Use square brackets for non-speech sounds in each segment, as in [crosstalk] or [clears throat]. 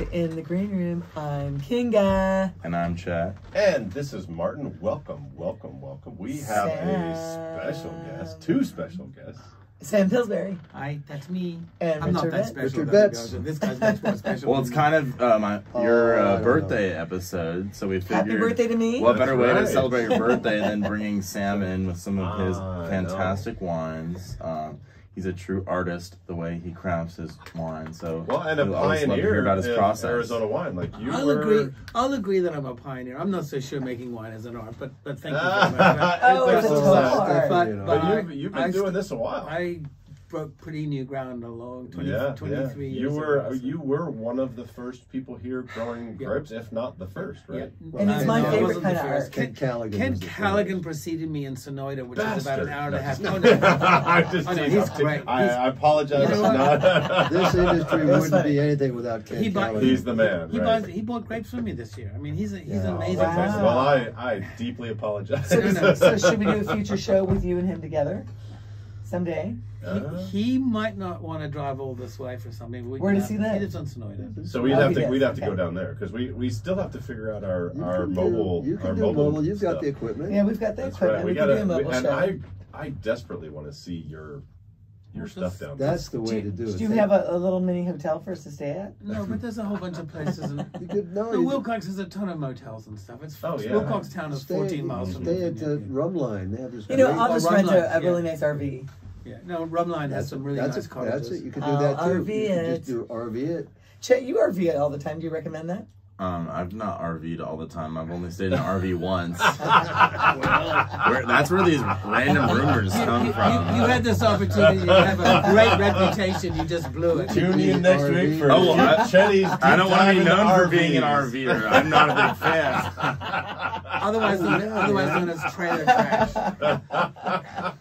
to In the Green Room. I'm Kinga. And I'm Chat. And this is Martin. Welcome, welcome, welcome. We have a special guest, two special guests. Sam Pillsbury. Hi, that's me. And I'm not that Betts. special. Richard though, Betts. to be honest. This guy's much more special. [laughs] Well, it's than kind of uh, my, your Oh, uh, don't birthday episode, so we figured. Happy birthday to me. What That's better way to celebrate your birthday than bringing Sam in with some of his I fantastic wines? Um, he's a true artist, the way he crafts his wine. So Well, and a we'll always love to pioneer hear about his in process. Arizona wine. Like you I'll were. agree. I'll agree that I'm a pioneer. I'm not so sure making wine is an art, but but thank you [laughs] very much. Oh, It's it's a total that- art. But, You know. But but you've, you've been I, doing this a while. I broke pretty new ground along 20, yeah, 23 yeah. years You were ago, so- you were one of the first people here growing Yeah. grapes, if not the first, Yeah. right? And it's I my know favorite wasn't kind the of first. art. Ken, Kent Callaghan Kent Callaghan preceded me in Sonoita, which is about an hour and a half. [laughs] No, no. I just Oh, no, he's great. I, He's- I apologize. You know not- [laughs] This industry wouldn't funny. be anything without Ken He bought- Callaghan. He's the man. He right? bought he bought grapes from me this year. I mean, he's a, he's an Yeah. amazing Wow. person. Well, I, I deeply apologize. So, No, no. so should we do a future show with you and him together someday? Uh, He might not want to drive all this way for something. We Where can does he have- live? He lives on Sonoita. So we'd Oh, have he to does, we'd have to okay. go down there because we, we still have to figure out our, You our can mobile Do, you our do mobile. mobile. You've got the equipment. Yeah, we've got the That's equipment. right. We, We can do a gotta mobile we, and. I I desperately want to see your your Well, stuff down there. That's the way you, to do it. do you have a, a little mini hotel for us to stay at? [laughs] No, but there's a whole bunch of places. And, You could, no, no, you Willcox has a ton of motels and stuff. It's Oh, yeah. Willcox Town is stay, 14 miles from Stay at Virginia. uh, Rumline. They have this You know, I'll just Rum rent a, a really nice RV. Yeah, no, Rumline has that's some really that's nice a, cottages. That's it. You can do I'll that too. RV you can it. just do RV it. Chet, you RV it all the time. Do you recommend that? Um, I've not RV'd all the time. I've only stayed in an RV [laughs] once. Where, that's where these random rumors You, come you, from. you, you had this opportunity to have a great reputation. You just blew it. Tune in next RV. week for Oh, well, I- Chetty's. I don't want to be known for being an RVs. RVer. I'm not a big fan. Otherwise, known, otherwise known as trailer trash. [laughs]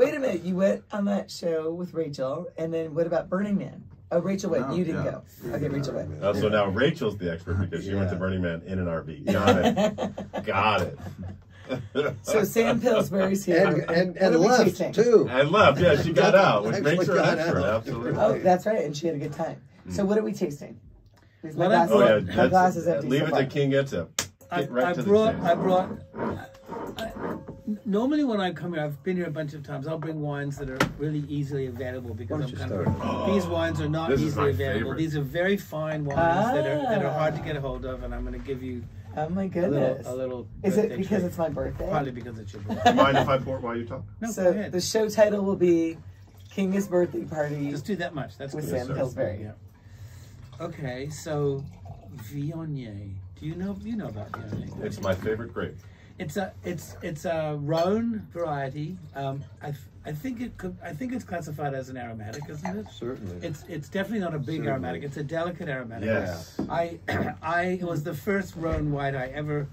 Wait a minute. You went on that show with Rachel, and then what about Burning Man? Oh, Rachel went. No, you didn't yeah. go. Okay, Rachel went. Oh, so now Rachel's the expert because she went to Burning Man in an RV. Got it. [laughs] Got it. So Sam Pillsbury's here. And, and, What and are we left, tasting? too. and left. Yeah, she got out, which Actually makes her an got expert. out. Absolutely. Oh, that's right, and she had a good time. Hmm. So what are we tasting? Because My Well, glass, Oh yeah, my that's- glass is empty. Leave so it to King Itza. I, right I to brought. chase. I brought. I, normally, when I come here, I've been here a bunch of times. I'll bring wines that are really easily available because I'm kind start? of. These wines are not This easily available. favorite. These are very fine wines that are that are hard to Ah. get a hold of, and I'm going to give you Oh my a goodness. little. A little is it because treat. it's my birthday? Probably because it's your [laughs] birthday. mind if I pour it while you talk? No, so go ahead. the show title will be King's Birthday Party Just do that much. That's with good. Yes, Sam sir. Pillsbury. Yeah. Okay, so Viognier. Do you know you know about Viognier? It's my favorite grape. It's a it's it's a Rhone variety. Um, I I think it could I think it's classified as an aromatic, isn't it? Certainly. It's it's definitely not a big Certainly. aromatic. It's a delicate aromatic. Yes. I [clears throat] I it was the first Rhone white I ever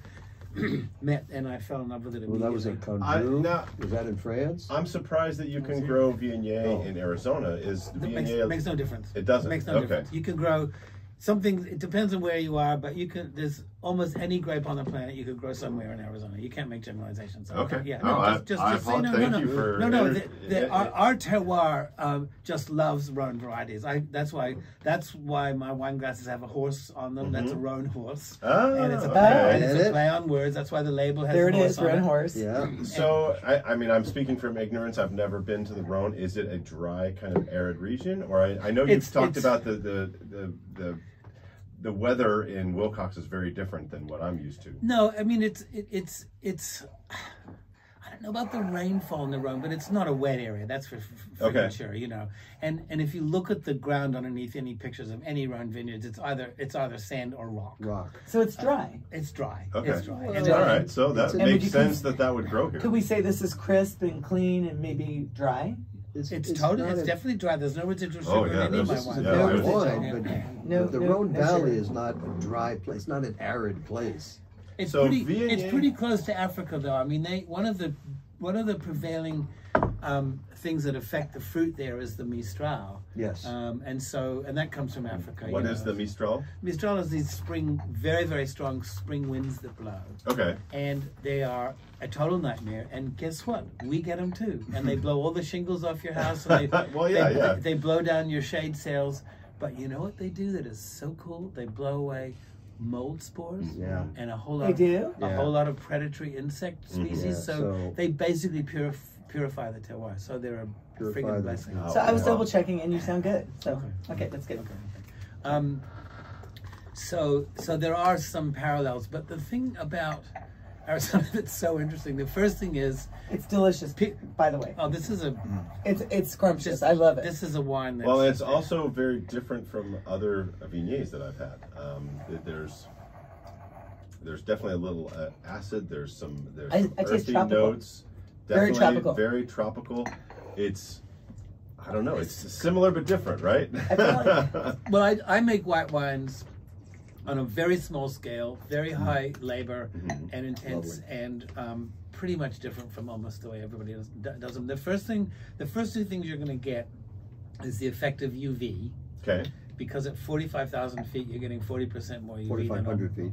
[clears throat] met, and I fell in love with it well, that was in I- Condrieu. now- Was that in France? I'm surprised that you can grow Viognier Oh. in Arizona. Is It makes, Viognier? makes no difference. It doesn't? Makes no Okay. difference. You can grow something. It depends on where you are, but you can. There's almost any grape on the planet you could grow somewhere in Arizona. You can't make generalizations. Okay. Yeah. Oh, No, I- just, just, I just say no, thank no, no. you for no, no. The, the, yeah, our, yeah. our terroir um, just loves Rhone varieties. I. That's why. That's why my wine glasses have a horse on them. That's a Rhone horse. Ah, and it's a okay. play, and it's a play on words. That's why the label has There it horse is, on Red it. Horse. Yeah. So, I, I mean, I'm speaking from ignorance. I've never been to the Rhone. Is it a dry, kind of arid region, or I, I know you've It's- talked it's- about the the, the the the weather in Willcox is very different than what I'm used to. No, I mean it's it, it's it's. [sighs] I don't know about the rainfall in the Rhone, but it's not a wet area. That's for, for Okay. sure, you know. And and if you look at the ground underneath any pictures of any Rhone vineyards, it's either it's either sand or rock. Rock. So it's dry. It's dry. Okay, It's dry. Well, And, all uh, right. So that makes sense cons- that that would grow here. Could we say this is crisp and clean and maybe dry? It's, totally. It's a- definitely dry. There's no residual sugar Oh, yeah, in any of my this wine. yeah, no I was- wine, but No- the no- Rhone no Valley sugar. is not a dry place, not an arid place. It's So pretty. Viognier- It's pretty close to Africa, though. I mean, they one of the one of the prevailing um, things that affect the fruit there is the Mistral. Yes. Um, and so, and that comes from Africa. What is know. the Mistral? Mistral is these spring, very, very strong spring winds that blow. Okay. And they are a total nightmare. And guess what? We get them too. And they [laughs] blow all the shingles off your house. And they, [laughs] Well, yeah, they, yeah. They blow down your shade sails. But you know what they do that is so cool? They blow away mold spores Yeah. and a whole lot They of, do? a Yeah. whole lot of predatory insect species. Yeah, so, so- they basically purif- purify the terroir. So they're a Purify friggin' blessing. Oh, So I was wow. double checking, and you sound good. So Okay. okay, that's good. Okay. okay. Um, so so there are some parallels, but the thing about [laughs] Arizona that's so interesting. The first thing is, It's delicious, Pi- by the way. oh, this is a It's it's scrumptious. I love it. this is a wine. That's, Well, it's also very different from other Viogniers that I've had. Um, there's there's definitely a little uh, acid. There's some there's I- some I taste earthy tropical. Notes. Very Definitely tropical. Very tropical. It's I don't know. It's similar but different, right? I feel [laughs] well, I, I make white wines on a very small scale, very high labor Mhm. and intense, and um, pretty much different from almost the way everybody does, does them. The first thing, the first two things you're going to get is the effect of UV. okay. because at 45,000 feet you're getting 40% more UV. 4,500 feet.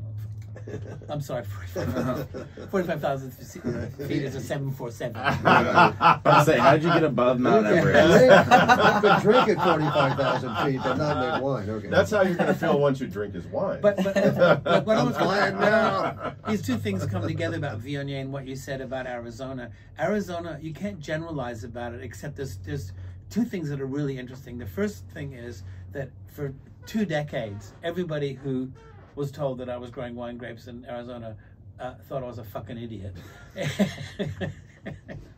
[laughs] I'm sorry, 45 45,000 feet is a 747. [laughs] I say, how'd you get above Mount Everest? I could drink at 45,000 feet, but not make wine. Okay. [laughs] That's how you're gonna feel once you drink his wine. But, but, but what I I'm was flying now. these two things come together about Viognier and what you said about Arizona. Arizona, you can't generalize about it except there's there's two things that are really interesting. The first thing is that for two decades, everybody who was told that I was growing wine grapes in Arizona uh, thought I was a fucking idiot.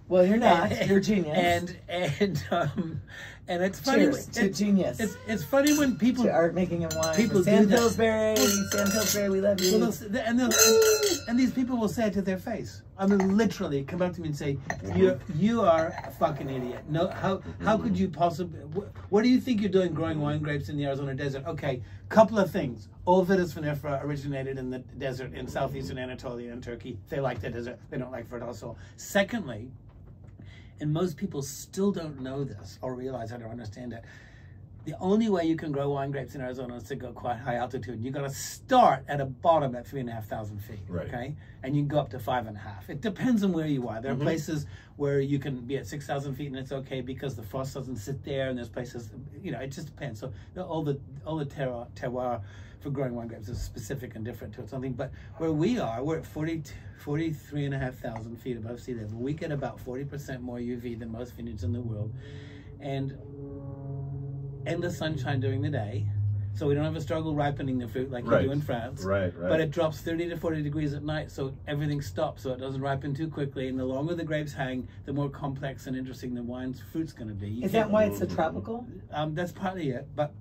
well, you're not. You're a genius. [laughs] and and um, and it's funny. Cheers to it's, genius. it's it's funny when people to art making and wine. People Sam. Pillsbury, Sam Pillsbury, we love Well, you. they'll and, they'll, and these people will say it to their face. I mean, literally come up to me and say, "You you are a fucking idiot. No, how how could you possibly? Wh- what do you think you're doing growing wine grapes in the Arizona desert? Okay, couple of things. Vitis vinifera originated in the desert in southeastern Anatolia and Turkey. They like the desert. They don't like fertile soil. Secondly, and most people still don't know this or realize how to understand it. The only way you can grow wine grapes in Arizona is to go quite high altitude. you've got to start at a bottom at three and a half thousand feet, Right. okay, and you can go up to five and a half. It depends on where you are. There are mm-hmm. places where you can be at six thousand feet and it's okay because the frost doesn't sit there, and there's places, you know, it just depends. So all the all the terroir, terroir for growing wine grapes is specific and different to something. But where we are, we're at 40, 43 and a half thousand feet above sea level. We get about 40% more UV than most vineyards in the world. And endless sunshine during the day. So we don't have a struggle ripening the fruit like Right. you do in France. Right, right. But it drops 30 to 40 degrees at night, so everything stops, so it doesn't ripen too quickly. And the longer the grapes hang, the more complex and interesting the wine's fruit's going to be. You Is that why it's so tropical? um, that's partly it, but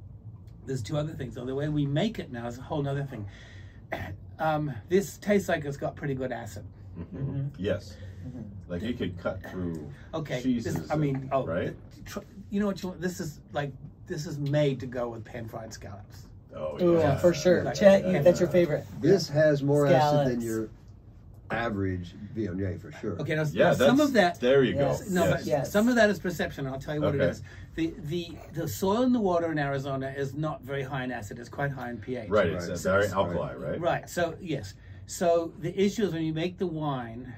there's two other things. So the way we make it now is a whole other thing. [clears throat] Um, this tastes like it's got pretty good acid. Mhm. Yes. Like you could cut through Okay, cheeses. this, I mean, oh, right? you know what you want? This is like this is made to go with pan fried scallops. Oh, Ooh, yeah. for sure. Like- Chet, you, yeah. that's your favorite. This has more acid than your average Viognier for sure. Okay, now, Yeah, now some of that. There you Yes. go. No, yes. but Yes. some of that is perception. I'll tell you what it Okay. is. The, the the soil and the water in Arizona is not very high in acid. It's quite high in pH. Right, it's Right. uh, very Right. alkali, right? Right. So yes. So the issue is when you make the wine,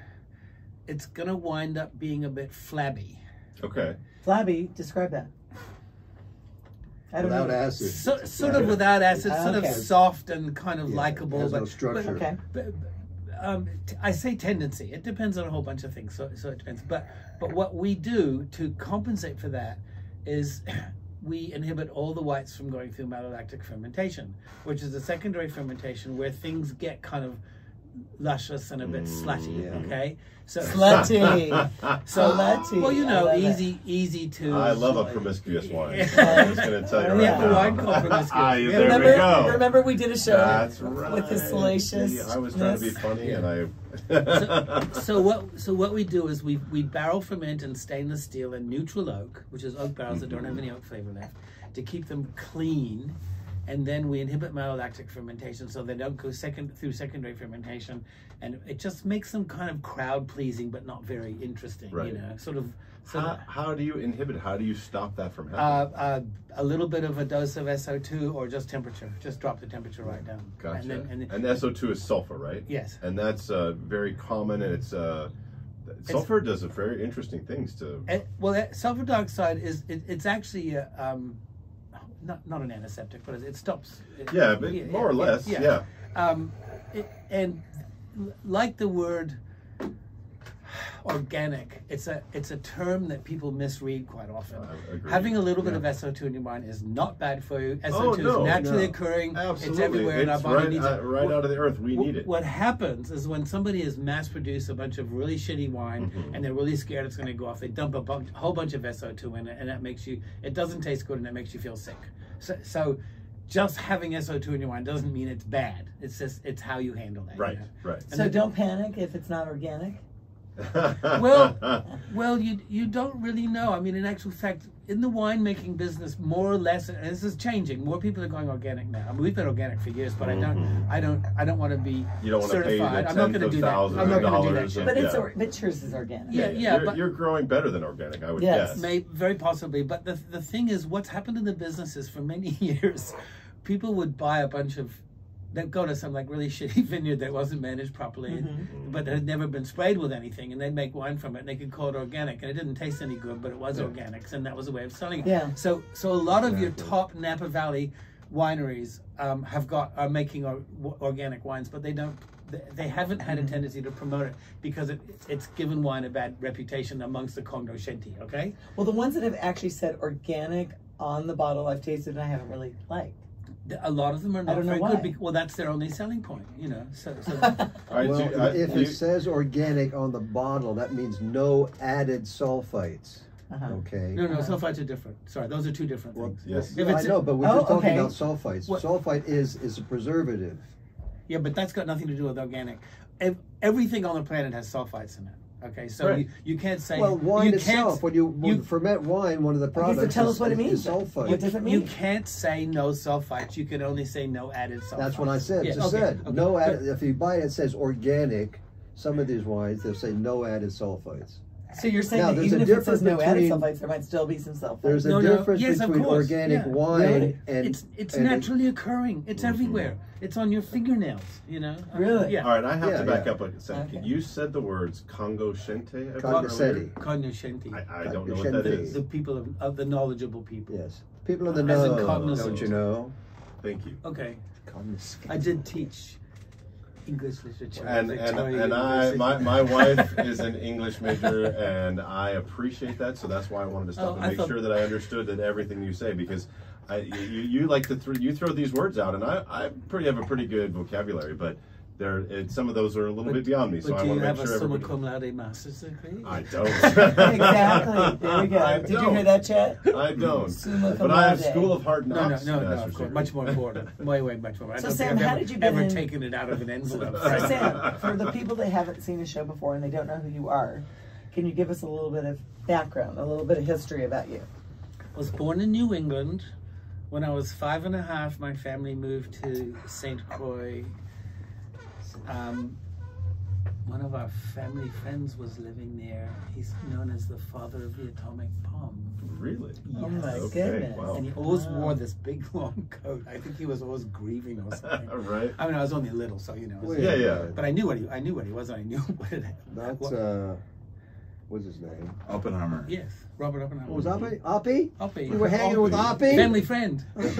it's gonna wind up being a bit flabby. Okay. Flabby, describe that. I don't Without know. acid. So, sort like- of without acid, sort of Okay. soft and kind of Yeah, likable, but no structure. Okay. But, um, I say tendency. It depends on a whole bunch of things. So, so it depends. But, but what we do to compensate for that is [clears throat] we inhibit all the whites from going through malolactic fermentation, which is a secondary fermentation where things get kind of luscious and a bit slutty. yeah. Okay. So, [laughs] Slutty. so Slutty. well, you know, love it. easy, easy to. I love a promiscuous [laughs] wine. [laughs] I'm just going to tell you right yeah. now. Wine called promiscuous. Ah, Yeah, there remember, we go. remember we did a show That's right. with the salacious. See, I was trying to be funny, and I. so what so what we do is we we barrel ferment in stainless steel and neutral oak, which is oak barrels that don't have any oak flavor left, to keep them clean, and then we inhibit malolactic fermentation so they don't go second through secondary fermentation, and it just makes them kind of crowd pleasing but not very interesting. Right. You know, sort of. Sort how, how do you inhibit? How do you stop that from uh, happening? uh, a little bit of a dose of SO2 or just temperature. Just drop the temperature right down. gotcha. And then, and then, and SO2 is sulfur, right? yes. And that's uh, very common, and it's uh, sulfur does a very interesting things to. Uh, well, uh, sulfur dioxide is it, it's actually uh, um, not not an antiseptic, but it, it stops. it- Yeah, but more or less, yeah. Um, it, and like the word organic, it's a it's a term that people misread quite often. I agree. Having a little bit Yeah. of SO2 in your wine is not bad for you. SO2 Oh, no, is naturally no. occurring. Absolutely. It's everywhere, and our body right, needs uh, it. right What- out of the earth. We what- need it. What happens is when somebody has mass produced a bunch of really shitty wine Mhm. and they're really scared it's going to go off, they dump a bunch, whole bunch of SO2 in it, and that makes you, it doesn't taste good and it makes you feel sick. So, so just having SO2 in your wine doesn't mean it's bad. It's just, it's how you handle that. you Right, know? right. And So don't panic if it's not organic. [laughs] Well, [laughs] well, you you don't really know. I mean, in actual fact, in the winemaking business, more or less, and this is changing. More people are going organic now. I mean, we've been organic for years, but I don't. Mm-hmm. I don't, I don't want to be You don't wanna pay the certified. I'm not going to do that. I'm not going to do that dollars shit. of- But it's Yeah. or, but yours is organic. Yeah, yeah, you're, but- you're growing better than organic, I would Yes. guess. May very possibly, but the the thing is, what's happened in the business is for many [laughs] years, people would buy a bunch of, they'd go to some like really [laughs] shitty vineyard that wasn't managed properly, Mm-hmm. but that had never been sprayed with anything, and they'd make wine from it, and they could call it organic, and it didn't taste any good, but it was Yeah. organics, and that was a way of selling it. Yeah. So so a lot of your top Napa Valley wineries um, have got are making or, organic wines, but they don't. they- They haven't had a Mm-hmm. tendency to promote it because it, it's given wine a bad reputation amongst the cognoscenti. Okay, Well, the ones that have actually said organic on the bottle I've tasted and I haven't really liked. The- A lot of them are not don't know very why. good. Because, well, that's their only selling point, you know. So, so [laughs] All right, Well, so, uh, if you- it says organic on the bottle, that means no added sulfites. Uh-huh. Okay. no, no, sulfites are different. Sorry, those are two different Well, things. Yes. If I know, but we're Oh, just talking okay. about sulfites. What- Sulfite is is a preservative. Yeah, but that's got nothing to do with organic. Ev- Everything on the planet has sulfites in it. Okay, so Right. you, you can't say Well, wine you itself, Can't, when you, when you- you ferment wine, one of the Okay, products so tell is, us what it means. is sulfite. What does it mean? you can't say no sulfites. You can only say no added sulfites. That's what I said. Yeah, Just okay, said okay. no added. If you buy it, it says organic. Some of these wines they'll say no added sulfites. So you're saying Now, that there's even a if it says difference no added between- sulfites, there might still be some sulfites. There's a No, no, difference yes, of between course, organic yeah. wine Really? and it's it's and- naturally occurring. It's Mhm. everywhere. It's on your fingernails. You know. Really? Yeah. All right, I have Yeah, to back yeah. up a second. Okay. You said the words Congo Shente. I Congo believe, earlier. Shente. Cognoscenti. I, I don't know what that Shente. is. the people of, of the knowledgeable people. Yes, people of the As in know. cognizant. Don't you know? Thank you. Okay. Cognizant. I did teach English literature. And and, and I my, my [laughs] wife is an English major and I appreciate that so that's why I wanted to stop Oh, and I make thought- sure that I understood that everything you say because I you, you like to th- you throw these words out and I I pretty have a pretty good vocabulary but there it, some of those are a little But- bit beyond me so I want to make sure everybody. have sure a summa everybody cum laude master's degree? I don't [laughs] exactly. There we go. [laughs] I Did you don't. hear that, Chet? I don't Summa but cum I have laude. School of Hard No, no, Knocks no, no, master's of course, much more important. Way, way, much more. I So, Sam, how ever, did you ever in- taken it out of an envelope. So, Sam, for [laughs] the people that haven't seen the show before and they don't know who you are, can you give us a little bit of background, a little bit of history about you? was born in New England. When I was five and a half, my family moved to St. Croix. Um, one of our family friends was living there. He's known as the father of the atomic bomb. really Oh my Okay, goodness. wow. And he always Wow. wore this big [laughs] long coat. I think he was always grieving or something. [laughs] right I mean, I was only little, so you know. it was- Wait Yeah, yeah. But I knew what he, I knew what he was. and I knew [laughs] what it. That's what- uh, what's his name? Oppenheimer. yes, Robert Oppenheimer. What was Oppie? Oppie? Oppie. You were hanging with Oppie. Oppie? Family friend. [laughs] Dude,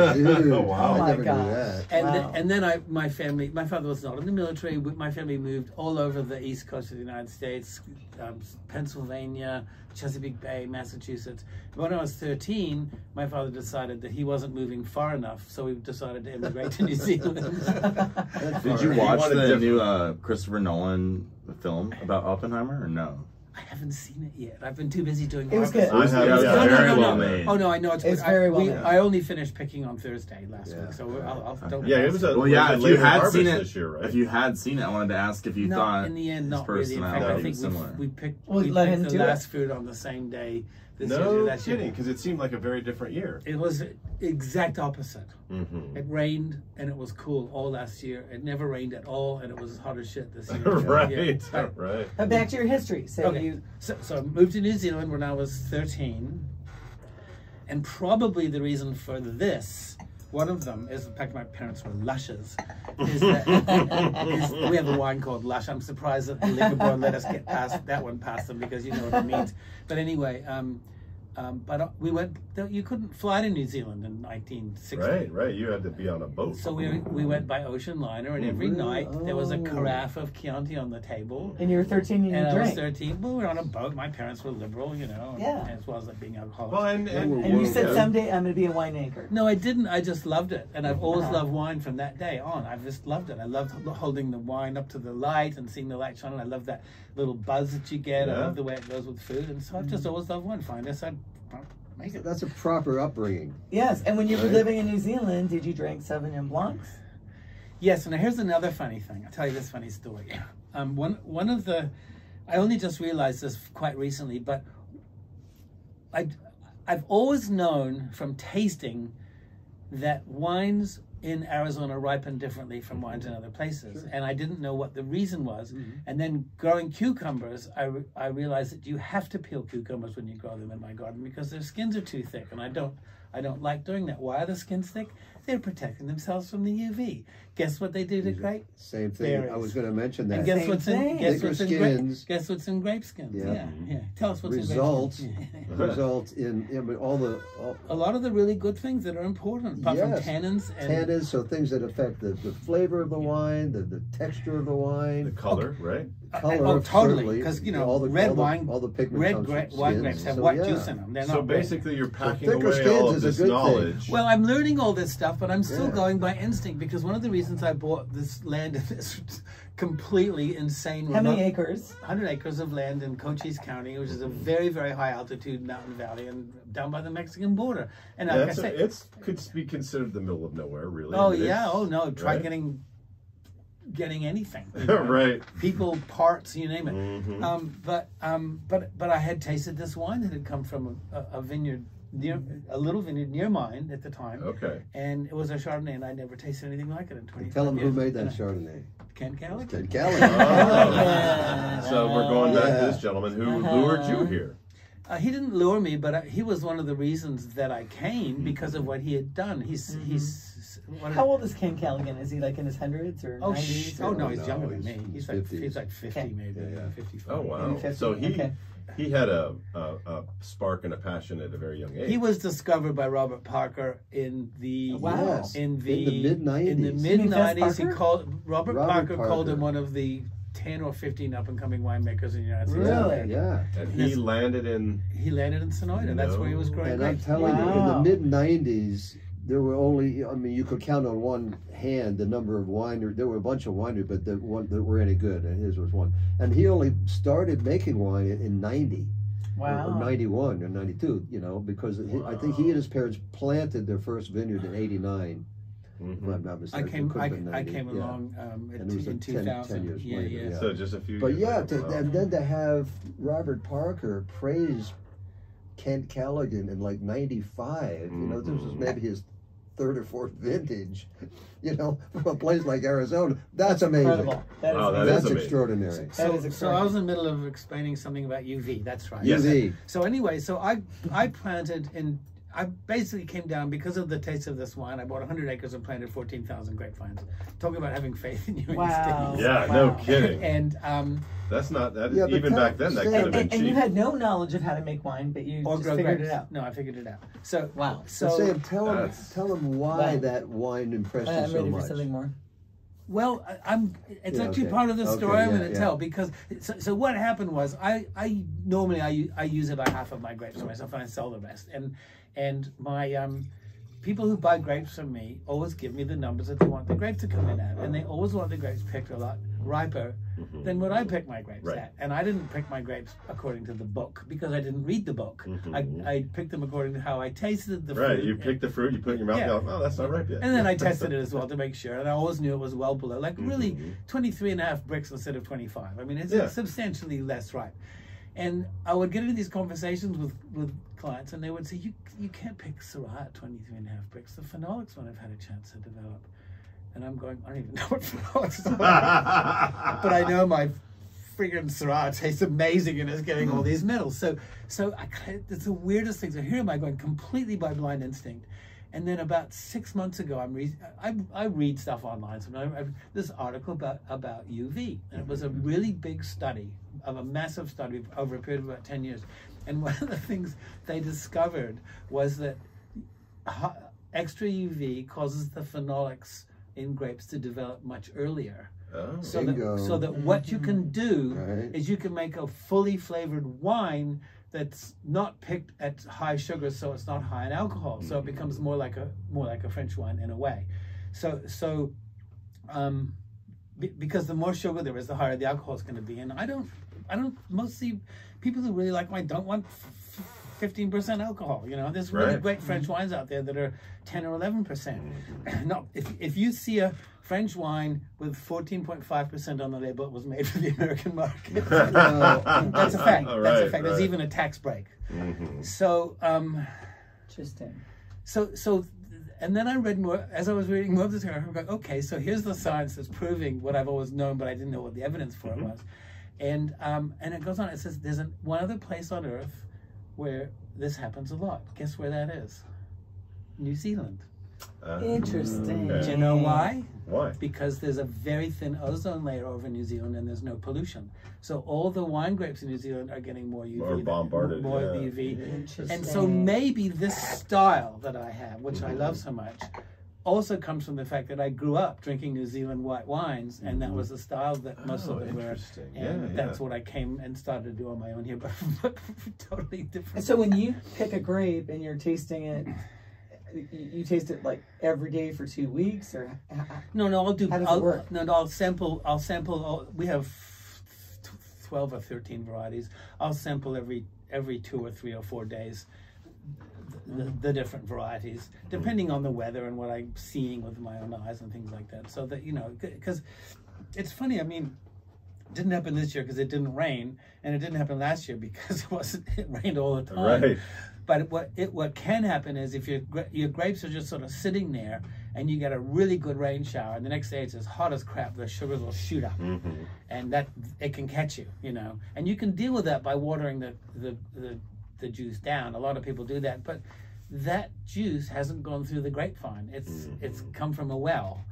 Oh, [laughs] wow. Oh, my never gosh. knew that. And Wow. then, and then I my family my father was not in the military. My family moved all over the east coast of the United States, um, Pennsylvania, Chesapeake Bay, Massachusetts. When I was thirteen, my father decided that he wasn't moving far enough, so we decided to immigrate to New Zealand. [laughs] Did you watch the new uh, Christopher Nolan film about Oppenheimer or no? I haven't seen it yet. I've been too busy doing. It was good. I have- It was yeah. No, no, very no, no. well made. Oh no, I know it's. It's I, very well we- made. I only finished picking on Thursday last Yeah. week, so I'll, I'll don't. Yeah, it was a Well, yeah. If you had seen it, this year, right? if you had seen it, I wanted to ask if you no, thought in the end, his not really. In fact, I think similar. we, we picked, Well, we let picked him the do it. last food on the same day. This year, no that year. kidding, because it seemed like a very different year. It was exact opposite. Mm-hmm. It rained and it was cool all last year. It never rained at all, and it was hot as shit this year. [laughs] right, Yeah, right. [laughs] right. But back to your history. So Okay. you So, so I moved to New Zealand when I was 13. And probably the reason for this, one of them is the fact my parents were lushes. We have a wine called Lush. I'm surprised that the liquor board let us get past that one past them because you know what it means. But anyway, um, Um, but uh, we went. You couldn't fly to New Zealand in 1960. Right, right. You had to be on a boat. So we we went by ocean liner, and every really? night there was a Oh. carafe of Chianti on the table. And you were 13 and you And I was 13. Well, we were on a boat. My parents were liberal, you know, Yeah. as well as being alcoholics. well, and, and, And And you said yeah. someday I'm going to be a winemaker. No, I didn't. I just loved it, and I've always Uh-huh. loved wine from that day on. I've just loved it. I loved holding the wine up to the light and seeing the light shine. I love that little buzz that you get. I love the way it goes with food, and so I've just always loved wine. Find us, I'd make it. That's a proper upbringing. Yes, and when you were living in New Zealand, did you drink Sauvignon Blancs? Yes, and here's another funny thing. I'll tell you this funny story. Um, one one of the, I only just realized this quite recently, but I, I've always known from tasting that wines in Arizona ripen differently from wines in other places, and I didn't know what the reason was. Mm-hmm. And then growing cucumbers, I, re- I realized that you have to peel cucumbers when you grow them in my garden because their skins are too thick, and I don't. I don't like doing that. Why are the skins thick? They're protecting themselves from the UV. Guess what they do to grape? Same thing. I was going to mention that. And guess Same what's in thing. guess Thicker what's in grape? skins. Guess what's in grape skins? Yeah. Yeah, yeah. Tell us what's Results. in grape skins. result [laughs] in I mean, all the all, A lot of the really good things that are important, apart from Yes. tannins and tannins, so things that affect the, the flavor of the wine, the, the texture of the wine, the wine, color, right? Color. oh, totally, because you know all the, red all the, wine, all the pigment red gra- wine skins, grapes have so white yeah. juice in them. They're So not red. basically, you're packing thicker away skins all of is a this good thing. knowledge. Well, I'm learning all this stuff, but I'm still Yeah. going by instinct because one of the reasons I bought this land in this [laughs] completely insane How many acres? 100 acres of land in Cochise County, which is a mm-hmm. very, very high altitude mountain valley and down by the Mexican border. And like I say, a, it's could be considered the middle of nowhere, really. oh I mean, yeah, oh no, try right? getting getting anything. [laughs] you know, right. People, parts, you name it. Mhm. Um, but um, but but I had tasted this wine that had come from a, a vineyard near a little vineyard near mine at the time. Okay. And it was a Chardonnay, and I never tasted anything like it in 20 Tell them who made that Chardonnay. Ken Kelly. Ken Kelly. Oh. Yeah. [laughs] So we're going back Yeah. to this gentleman who Uh-huh. lured you here. Uh, he didn't lure me, but uh, he was one of the reasons that I came because of what he had done. He's he's what How old is Kent Callaghan? Is he like in his hundreds or Oh, 90s? sh- or- oh no, he's No, younger than me. He's like he's like fifty Okay. maybe, Yeah, yeah. fifty-five. Oh wow! 50, So he okay. he had a, a a spark and a passion at a very young age. He was discovered by Robert Parker in the Wow. Yes. in the In the mid-nineties. In the mid nineties, he called Robert, Robert Parker, called him one of the ten or fifteen up and coming winemakers in the United States. Really? Yeah. and he landed in. He landed in Sonoita. That's where he was No. growing And I'm grapes. telling you, in the mid '90s, there were only, I mean, you could count on one hand the number of wineries. There were a bunch of wineries, but the one that were any good, and his was one. And he only started making wine in, in '90 or, Wow. or '91 or '92. You know, because he, I think he and his parents planted their first vineyard in '89. If Mhm. I'm not mistaken. It came I, have been I 90, came yeah. along um, in, And it was in like 10 2000. 10 years yeah, later, yeah. yeah. So just a few. But years yeah, to, Wow. and then to have Robert Parker praise Kent Callaghan in like '95, you know, this was Mhm. maybe his third or fourth vintage, you know, from a place like Arizona. That's amazing. Incredible. That is Wow, that amazing. That's amazing. extraordinary. That So, is so I was in the middle of explaining something about UV. That's right. Yes. UV. So anyway, so I I planted in I basically came down because of the taste of this wine. I bought 100 acres and planted 14,000 grapevines. Talking about having faith in your Wow. instincts. Yeah, no kidding. And um, That's not that. Yeah, even back then, that say- could have been and, and you had no knowledge of how to make wine, but you or just figured grapes. it out. No, I figured it out. So Wow. So, so Sam, tell him, That's- tell him why Wow. that wine impressed Uh, you I'm so ready much. for something more. Well, I, I'm. It's Yeah, actually okay. part of the Okay, story I'm yeah, going to yeah. tell because. So, so what happened was I, I normally I use about half of my grapes for myself and I sell the rest and and my um people who buy grapes from me always give me the numbers that they want the grapes to come in at and they always want the grapes picked a lot riper than what I pick my grapes Right. at and I didn't pick my grapes according to the book because I didn't read the book Mhm. I, I picked them according to how I tasted the Right, fruit Right, you pick the fruit, you put it in your mouth. Yeah. Go, oh, that's not ripe yet. and then I [laughs] tested it as well to make sure, and I always knew it was well below, like really Mhm. 23 and a half Brix instead of 25. I mean, it's Yeah. substantially less ripe. And I would get into these conversations with, with clients, and they would say, you, you can't pick Syrah at 23 and a half Brix. The phenolics won't have had a chance to develop. And I'm going, I don't even [laughs] know what phenolics are. [laughs] but I know my friggin' Syrah tastes amazing and is getting all these medals. So, so I, it's the weirdest thing. So here am I going completely by blind instinct. And then about six months ago, I'm re- I, I read stuff online. So I, I, this article about about UV, and it was a mm-hmm. really big study of a massive study over a period of about ten years. And [laughs] one of the things they discovered was that extra UV causes the phenolics in grapes to develop much earlier. Oh. So that, Bingo. so that what you can mm-hmm. do Right. is you can make a fully flavored wine that's not picked at high sugar, so it's not high in alcohol. So it becomes more like a more like a French wine in a way. So so um, be, because the more sugar there is, the higher the alcohol is going to be. And I don't I don't mostly people who really like wine don't want. Fifteen percent alcohol. You know, there's really Right. great French wines out there that are ten or eleven percent. [clears throat] No, if if you see a French wine with fourteen point five percent on the label, it was made for the American market. [laughs] That's a fact. That's a Right, fact. There's even a tax break. Mhm. So, um, Interesting. so, so, and then I read more. As I was reading more of this, I'm going, okay, so here's the science that's proving what I've always known, but I didn't know what the evidence for it was. And um, and it goes on. It says there's a, one other place on Earth where this happens a lot. Guess where that is? New Zealand. Uh, Interesting. okay. Do you know why? Why? because there's a very thin ozone layer over New Zealand and there's no pollution. So all the wine grapes in New Zealand are getting more UV. More than- bombarded, More yeah. UV. Interesting. And so maybe this style that I have, which I love so much, also comes from the fact that I grew up drinking New Zealand white wines, and that mm-hmm. was the style that oh, most Oh, of them were. interesting. And Yeah, that's yeah. what I came and started to do on my own here, but, [laughs] but totally different. And so when you pick a grape and you're tasting it, you, you taste it like every day for two weeks, or h- h- No, no, I'll do. How does it I'll, work? No, no, I'll sample. I'll sample. All, we have twelve or thirteen varieties. I'll sample every every two or three or four days. The, the, the different varieties, depending on the weather and what I'm seeing with my own eyes and things like that. So that you know, because it's funny. I mean, it didn't happen this year because it didn't rain, and it didn't happen last year [laughs] because it wasn't. It rained all the time. Right. But what it what can happen is if your your grapes are just sort of sitting there and you get a really good rain shower, and the next day it's as hot as crap, the sugars will shoot up, Mm-hmm. and that it can catch you, you know. And you can deal with that by watering the the, the the juice down. A lot of people do that, but that juice hasn't gone through the grapevine. It's mm-hmm. it's come from a well.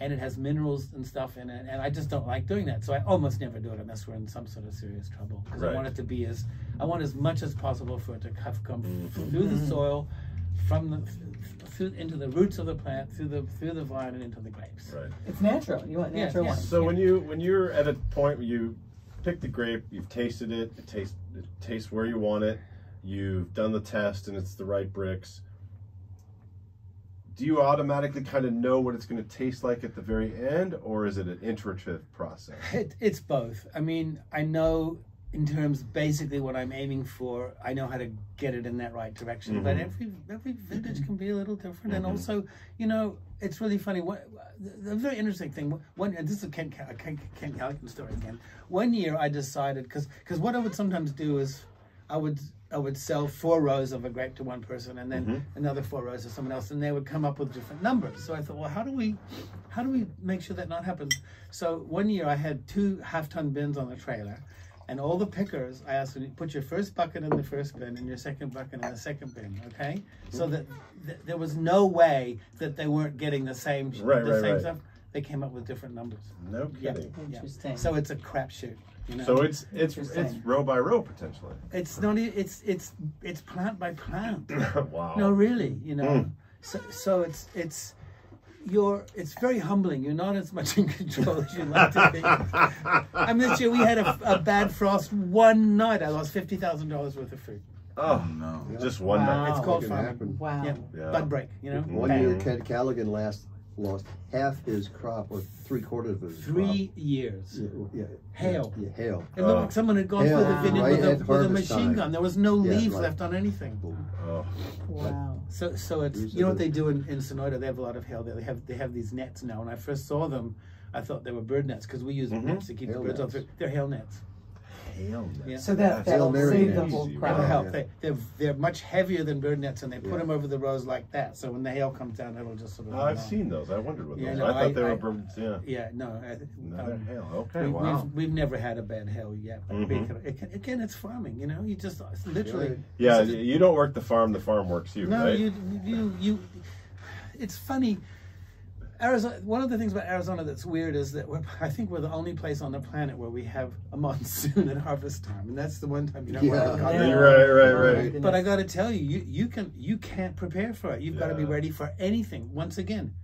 And it has minerals and stuff in it, and I just don't like doing that. So I almost never do it unless we're in some sort of serious trouble. Because I want it to be as I want as much as possible for it to have come mm-hmm. through the soil, from the through into the roots of the plant, through the through the vine, and into the grapes. Right. it's natural. You want natural yeah. wine. So when you when you're at a point where you pick the grape, you've tasted it, it tastes it tastes where you want it, you've done the test and it's the right Brix. Do you automatically kind of know what it's going to taste like at the very end, or is it an iterative process? [laughs] It, it's both. I mean, I know in terms basically what I'm aiming for. I know how to get it in that right direction. But Mhm. every every vintage can be a little different, and also, you know, it's really funny. What the, the very interesting thing. One, and this is a Ken, Ken, Ken story again. One year, I decided because because what I would sometimes do is I would I would sell four rows of a grape to one person and then mm-hmm. another four rows to someone else, and they would come up with different numbers. So I thought, well, how do we how do we make sure that not happens? So one year I had two half ton bins on the trailer. And all the pickers, I asked them, put your first bucket in the first bin and your second bucket in the second bin, okay? So that th- there was no way that they weren't getting the same Right, the right, same right. stuff. They came up with different numbers. No kidding. Yeah. Interesting. So it's a crapshoot. You know? So it's it's it's row by row potentially. it's not. e- It's it's it's plant by plant. [laughs] wow. No, really, you know. Mm. So so it's it's you're it's very humbling. You're not as much in control as you'd like to be. I mean, this year we had a, a bad frost one night. I lost fifty thousand dollars worth of fruit. Oh, no. just one Wow. night. It's called can farming. happen. wow. Yeah, Yeah. bud break. You know, One Bang. year, Kent Callaghan last lost half his crop, or three quarters of his three years. Yeah, yeah, Hail. Yeah, hail. It looked Oh. like someone had gone Yeah, through the vineyard right with, a, with a machine time. gun. There was no Yeah, leaves right. left on anything. Oh, Wow. So, so it's you know what they do in, in Sonoita. They have a lot of hail there. They have they have these nets now. When I first saw them, I thought they were bird nets because we use Mhm. nets to keep Hail the birds off. nets. They're hail nets. Hail. Yeah. So that, that'll Hail Mary save the nets. whole Easy, crop. That'll help. yeah. They, they're they're much heavier than bird nets, and they put Yeah. them over the rows like that. So when the hail comes down, it'll just sort of. I've on. seen those. I wondered what Yeah, those. no, I thought I- they were I- birds. Yeah. Yeah, no. I, Another um, hail. Okay. we, wow. We've, we've never had a bad hail yet. But Mhm. we- again, again, it's farming. You know, you just it's literally. Right. Yeah, it's- you don't work the farm. The farm works you. No, right? you you you. It's funny. Arizona. One of the things about Arizona that's weird is that we're, [laughs] I think we're the only place on the planet where we have a monsoon at harvest time, and that's the one time you don't Yeah. Yeah. Right, right, Oh, right. But I got to tell you, you you can you can't prepare for it. You've got to be ready for anything. Once again,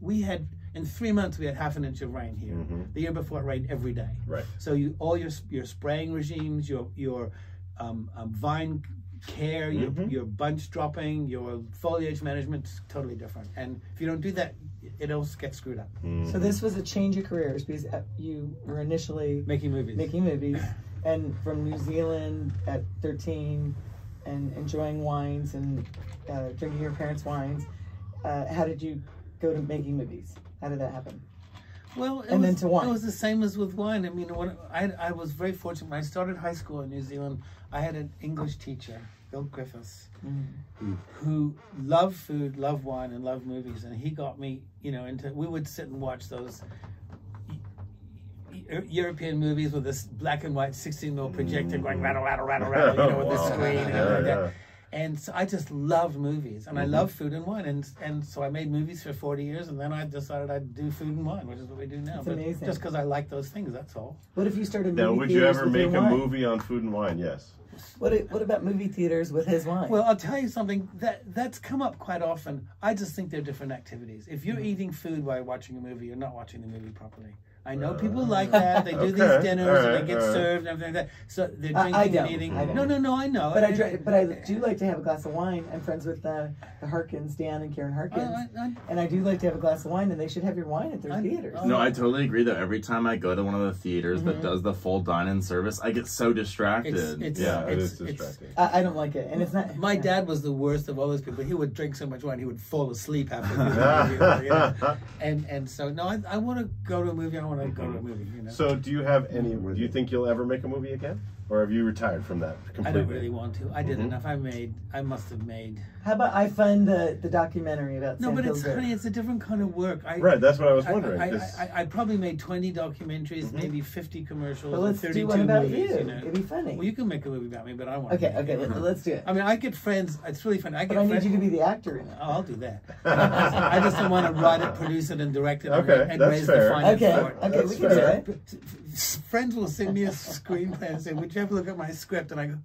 we had in three months we had half an inch of rain here. Mhm. The year before it rained every day. Right. So you all your your spraying regimes, your your um, um, vine care, your Mhm. your bunch dropping, your foliage management's totally different. And if you don't do that, it all gets screwed up. So this was a change of careers because uh, you were initially Making movies. making movies, and from New Zealand at 13, and enjoying wines and uh, drinking your parents' wines. Uh, how did you go to making movies? How did that happen? Well, it And was, then to wine. It was the same as with wine. I mean, when I, I was very fortunate. When I started high school in New Zealand, I had an English teacher, Bill Griffiths, mm. who loved food, loved wine, and loved movies. And he got me, you know, into. We would sit and watch those European movies with this black and white 16 mil projector going rattle, rattle, rattle, rattle, you know, with the [laughs] screen and Yeah, everything like yeah. that. And so I just loved movies, and I love food and wine, and and so I made movies for forty years, and then I decided I'd do food and wine, which is what we do now. That's but amazing. Just because I like those things, that's all. What if you started Now, movie would you ever make a wine? movie on food and wine? Yes. What What about movie theaters with his wine? Well, I'll tell you something that that's come up quite often. I just think they're different activities. If Mm-hmm. you're eating food while watching a movie, you're not watching the movie properly. I know people like [laughs] that. They do Okay, these dinners and they get alright. served and everything like that. So they're I- drinking I don't. eating. I don't. No, no, no. I know. but I And- dr- but I do like to have a glass of wine. I'm friends with uh, the Harkins, Dan and Karen Harkins, I- I- and I do like to have a glass of wine, and they should have your wine at their I- theaters. oh. No, I totally agree that every time I go to one of the theaters that does the full dine-in service, I get so distracted. It's, it's, Yeah, it's, it's- distracting. I, I don't like it, and it's not. My dad was the worst of all those people. He would drink so much wine he would fall asleep after [laughs] a movie. you know? And and so no, I, I want to go to a movie. I want to go to a movie. You know, So, do you have any? Do you think you'll ever make a movie again, or have you retired from that I don't really want to. I did Mhm. enough. I made. I must have made. How about I fund the the documentary about No, Sam but it's Pillsbury? honey. It's a different kind of work. I, Right, that's what I was wondering. I, 'cause- I, I, I probably made twenty documentaries, mm-hmm. maybe fifty commercials, Well, let's and do one about movies. you. You know, It'd be funny. well, you can make a movie about me, but I want. okay, okay, let, mm-hmm. let's do it. I mean, I get friends. It's really fun. I get. But I need you to be the actor in it. Oh, I'll do that. I just don't want to write it, produce it, and direct it, Okay, and that's raise fair. the finance Okay, for it. okay, That's we can fair. do it. friends will send me a screenplay and say, "Would you ever look at my script?" And I go,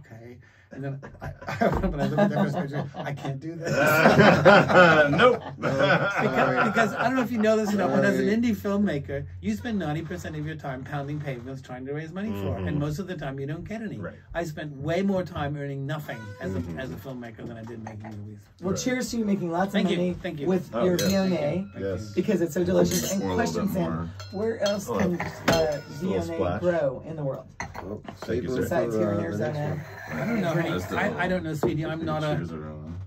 "Okay." And then I, I, [laughs] when I look at their script, I can't do this. [laughs] nope. [laughs] because, because I don't know if you know this or not, but as an indie filmmaker, you spend ninety percent of your time pounding pavements trying to raise money for it, and most of the time you don't get any. Right. I spent way more time earning nothing as a as a filmmaker than I did making movies. Well, Right. cheers to you making lots Thank of you, money thank you. with Oh, your yes. Viognier yes. because it's so delicious. And Pour a question, Sam, where else Oh, can just uh, a little Viognier splash. grow in the world? Well, Thank you, sir. Besides for, here in uh, the next Arizona. I don't know. Honey. That's the- I, I don't know, sweetie. I'm not a. Cheers, everyone.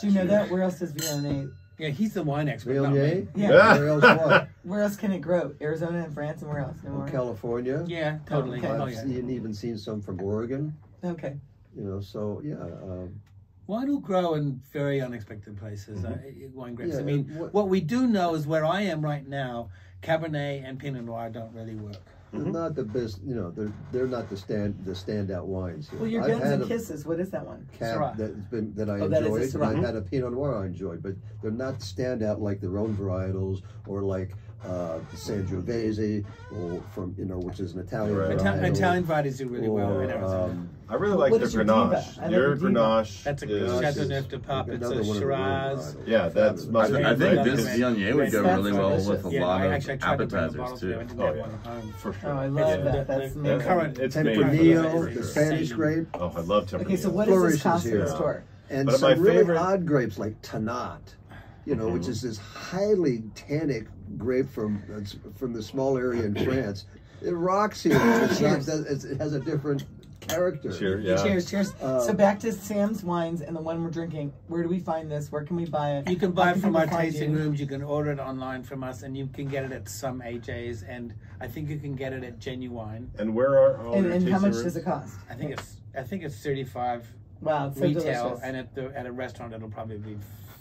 Do you know that? Where else does Viognier? Yeah, he's the wine expert. not me. Viognier? Yeah. Where else what? [laughs] Where else can it grow? Arizona and France, and where else? No From more. California. Yeah, totally. Okay. Oh, I've yeah. seen, even seen some from Oregon. Okay. You know, so yeah. Um, Wine will grow in very unexpected places. Uh, wine grapes. Yeah, I mean, and what- what we do know is where I am right now, Cabernet and Pinot Noir don't really work. Mm-hmm. they're not the best. You know, they're they're not the stand the standout wines. here. Well, your Guns and Kisses. What is that one? Cab that's been that I Oh, that enjoyed. Syrah. and I've had a Pinot Noir I enjoyed, but they're not standout like their own varietals or like uh, Sangiovese or from you know, which is an Italian Right. Ita- Italian varieties do really well in or, Arizona. um, I really like is the your? Grenache. I Your your. Grenache. That's a is- Chateauneuf du Pape. It's a one of the old Shiraz. Yeah, that's Fabulous. much- I, I think this Right. Viognier would go really well with a Yeah, lot I of actually I tried to bring the bottles appetizers too. Oh yeah, one at home. for sure. Oh, I love the- that. That's the amazing. current- It's made for Tempranillo, that, the for sure. Spanish grape, Oh, I love Tempranillo. Okay, so what is does this Flourishes cost in here. store? and But some really favorite- odd grapes like Tannat, you know, which is this highly tannic grape from that's from the small area in [clears throat] France. It rocks here. It's not, it's, it has a different character. Cheers. Yeah. Cheers, cheers. Uh, so back to Sam's wines and the one we're drinking. Where do we find this? Where can we buy it? You can How buy it from our tasting you? rooms. You can order it online from us, and you can get it at some AJs. And I think you can get it at Genuine. And where are all And, your and how much rooms? does it cost? I think it's I think it's thirty five Wow, it's so retail, delicious. and at the at a restaurant it'll probably be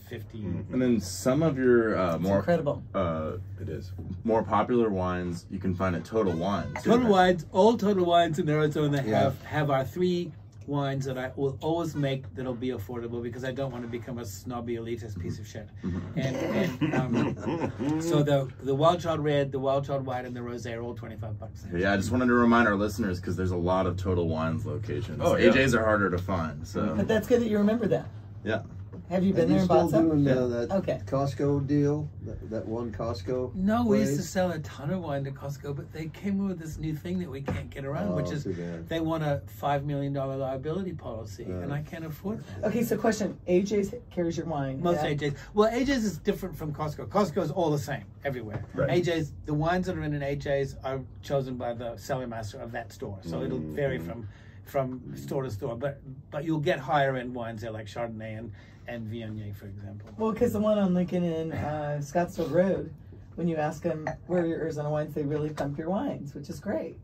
fifty. And then some of your uh, it's more incredible. uh, It is. more popular wines you can find at Total Wines. Total Wines, all Total Wines in Arizona Yeah. have have our three wines that I will always make that'll be affordable because I don't want to become a snobby elitist piece of shit. And, and um, so the the wild child red, the wild child white, and the rosé are all twenty five bucks. Yeah, I just wanted to remind our listeners because there's a lot of Total Wines locations. Oh, yeah. AJ's are harder to find, so But that's good that you remember that. yeah. Have you been And there you and still some? doing Yeah. that Okay. Costco deal? That, that one Costco? No, we used to place? sell a ton of wine to Costco, but they came with this new thing that we can't get around, Oh, which is too bad. they want a five million dollar liability policy, Yeah. and I can't afford that. Okay, so question: AJ's carries your wine. Most yeah? AJ's. Well, AJ's is different from Costco. Costco is all the same everywhere. Right. AJ's, the wines that are in an AJ's are chosen by the selling master of that store, so it'll vary mm-hmm. from from store to store. But but you'll get higher end wines there, like Chardonnay and and Viognier, for example. Well, because the one on Lincoln and uh, Scottsdale Road, when you ask them where are your Arizona wines, they really pump your wines, which is great.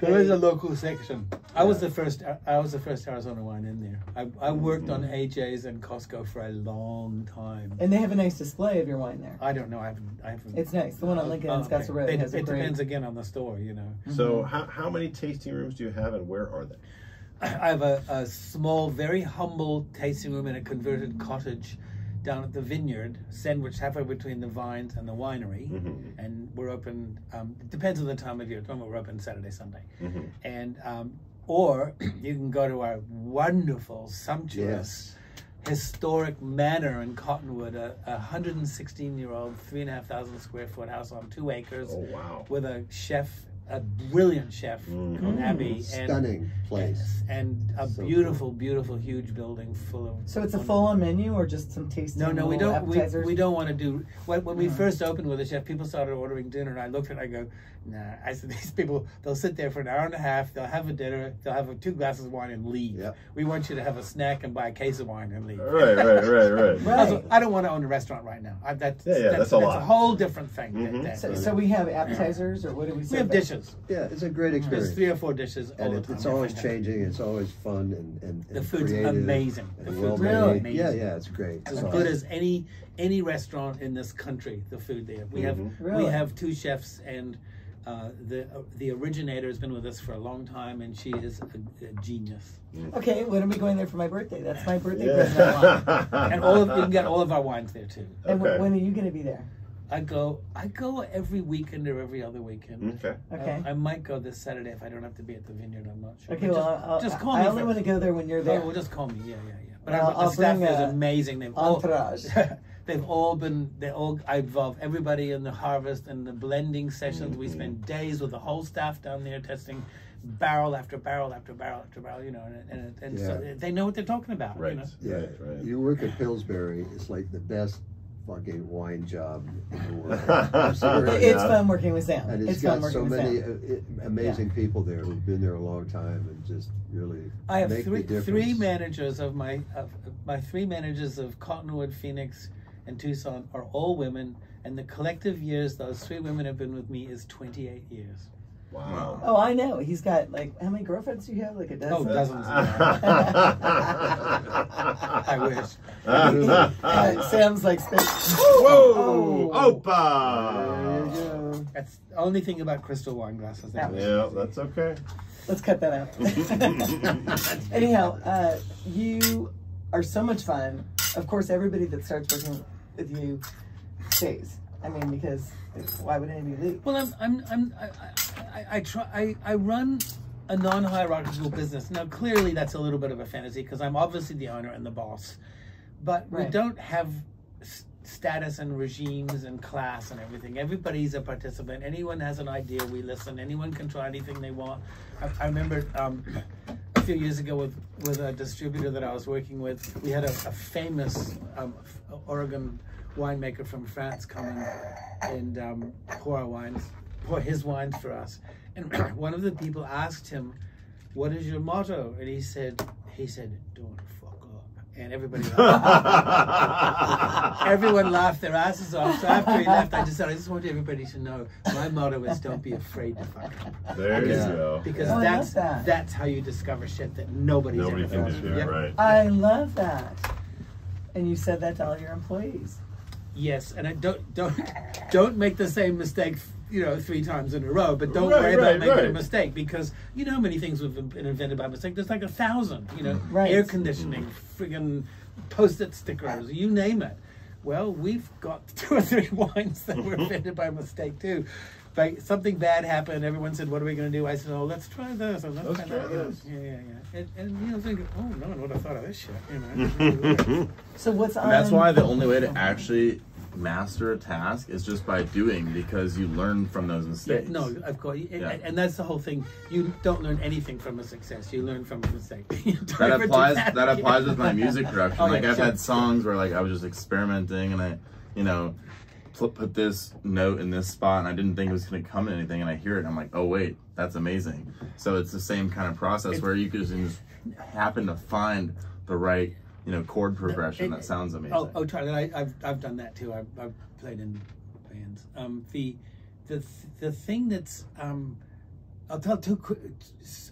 There is a local section. I was the first. I was the first Arizona wine in there. I, I worked on AJ's and Costco for a long time. And they have a nice display of your wine there. I don't know. I haven't. I haven't. It's nice. The one on Lincoln and Oh, okay. Scottsdale Road It, has a it great. depends again on the store, you know. So how, how many tasting rooms do you have and where are they? I have a, a small, very humble tasting room in a converted cottage down at the vineyard, sandwiched halfway between the vines and the winery. Mhm. And we're open, um, it depends on the time of year. Moment, we're open Saturday, Sunday. Mhm. And, um, or [clears throat] you can go to our wonderful, sumptuous, historic manor in Cottonwood, a, a 116 year old, three and a half thousand square foot house on two acres Oh wow. with a chef, a brilliant chef Mhm. called Abby. And, Stunning place. and a So beautiful, beautiful, huge building full of. So it's a full-on menu or just some tasting? No, no, we don't. We, we don't want to do. When, when we Mhm. first opened with the chef, people started ordering dinner, and I looked at it. I go, Nah. I said [laughs] these people. They'll sit there for an hour and a half. They'll have a dinner. They'll have a, two glasses of wine and leave. Yep. We want you to have a snack and buy a case of wine and leave. Right, right, right, right. [laughs] Right. Also, I don't want to own a restaurant right now. I, that's, Yeah, yeah, that's, that's a lot. whole different thing. Mhm. That- So, that- so we have appetizers, or what do we say? we have dishes. Yeah, it's a great There's experience. three or four dishes all and the it, time. it's always changing. It's always fun and, and, The food's creative amazing. The food's well really made. Yeah, yeah, it's great. as So- good as any any restaurant in this country. The food there. We have Mhm. Really? we have two chefs, and uh, the uh, the originator has been with us for a long time, and she is a, a genius. Okay, when are we going there for my birthday? That's my birthday present. I want. Yeah. [laughs] And all of you can get all of our wines there too. And wh- when are you going to be there? I go I go every weekend or every other weekend. Okay. Okay. I, I might go this Saturday if I don't have to be at the vineyard. I'm not sure. Okay, But well, just, I'll, just call I me. I only first. want to go there when you're Oh, there. well, just call me. Yeah, yeah, yeah. But I'll- I, the I'll staff bring is amazing. They've all, Entourage. [laughs] [laughs] they've all been. They all. I involve everybody in the harvest and the blending sessions. We spend days with the whole staff down there testing barrel after barrel after barrel after barrel. You know, and and, and so they know what they're talking about. Right. You know? Yeah, Right, right. you work at Pillsbury. It's like the best fucking wine job in the world. [laughs] It's fun working with Sam. And it's it's fun got working so with many Sam. uh, i- amazing people there who've been there a long time and just really I have make three the three managers of my of my three managers of Cottonwood, Phoenix, and Tucson are all women, and the collective years those three women have been with me is 28 years. Wow. Oh, I know. He's got like how many girlfriends do you have? Like a dozen. Oh, dozens. [laughs] I wish. Uh, [laughs] [laughs] Sam's like spit. Whoa! There Opa! you go. That's the only thing about crystal wine glasses. Yeah. Yeah, that's okay. Let's cut that out. Anyhow, uh, you are so much fun. Of course, everybody that starts working with you stays. I mean, because why would anybody leave? Well, I'm, I'm, I'm I, I, I try, I, I run a non-hierarchical business. Now, clearly, that's a little bit of a fantasy because I'm obviously the owner and the boss, but we don't have status and regimes and class and everything. Everybody's a participant. Anyone has an idea, we listen. Anyone can try anything they want. I, I remember um, few years ago with with a distributor that I was working with. We had a, a famous um, Oregon winemaker from France coming and um, pour our wines, pour his wines for us. And [clears throat] one of the people asked him, "What is your motto?" And he said, "He said, don't fuck up." And everybody laughed. [laughs] Everyone laughed their asses off. So after he left, I just said, "I just want everybody to know my motto is don't be afraid to fuck up." There you Yeah. go. Because Oh, I love that's that. that's how you discover shit that nobody's Nobody ever can thought do Yep. right? I love that. And you said that to all your employees. Yes, and I don't don't don't make the same mistake f- you know, three times in a row, but don't Right, worry about right, making a mistake because you know how many things have been invented by mistake. There's like a thousand, you know, Right. air conditioning, friggin' post-it stickers, you name it. Well, we've got [laughs] two or three wines that were invented by mistake too. Like something bad happened, everyone said, "What are we going to do?" I said, "Oh, let's try this." And let's, Let's find try out, you know. this. Yeah, yeah, yeah. And, and you know, think, "Oh, no one would have thought of this shit." You know, it's really weird. So what's on? And that's why the only way to actually master a task is just by doing because you learn from those Yeah, mistakes. no, of course, and, Yeah. and that's the whole thing. You don't learn anything from a success; you learn from a mistake. [laughs] That applies that that applies with my music [laughs] production. Oh, yeah, like I've sure, had songs where like I was just experimenting and I, you know, put, put this note in this spot and I didn't think it was gonna come in anything and I hear it and I'm like, oh wait, that's amazing. So it's the same kind of process It- where you could just happen to find the right, you know, chord progression it- that sounds amazing. Oh, oh, Charlie, I, I've I've done that too. I've, I've played in bands. Um, the the the thing that's um, I'll tell two.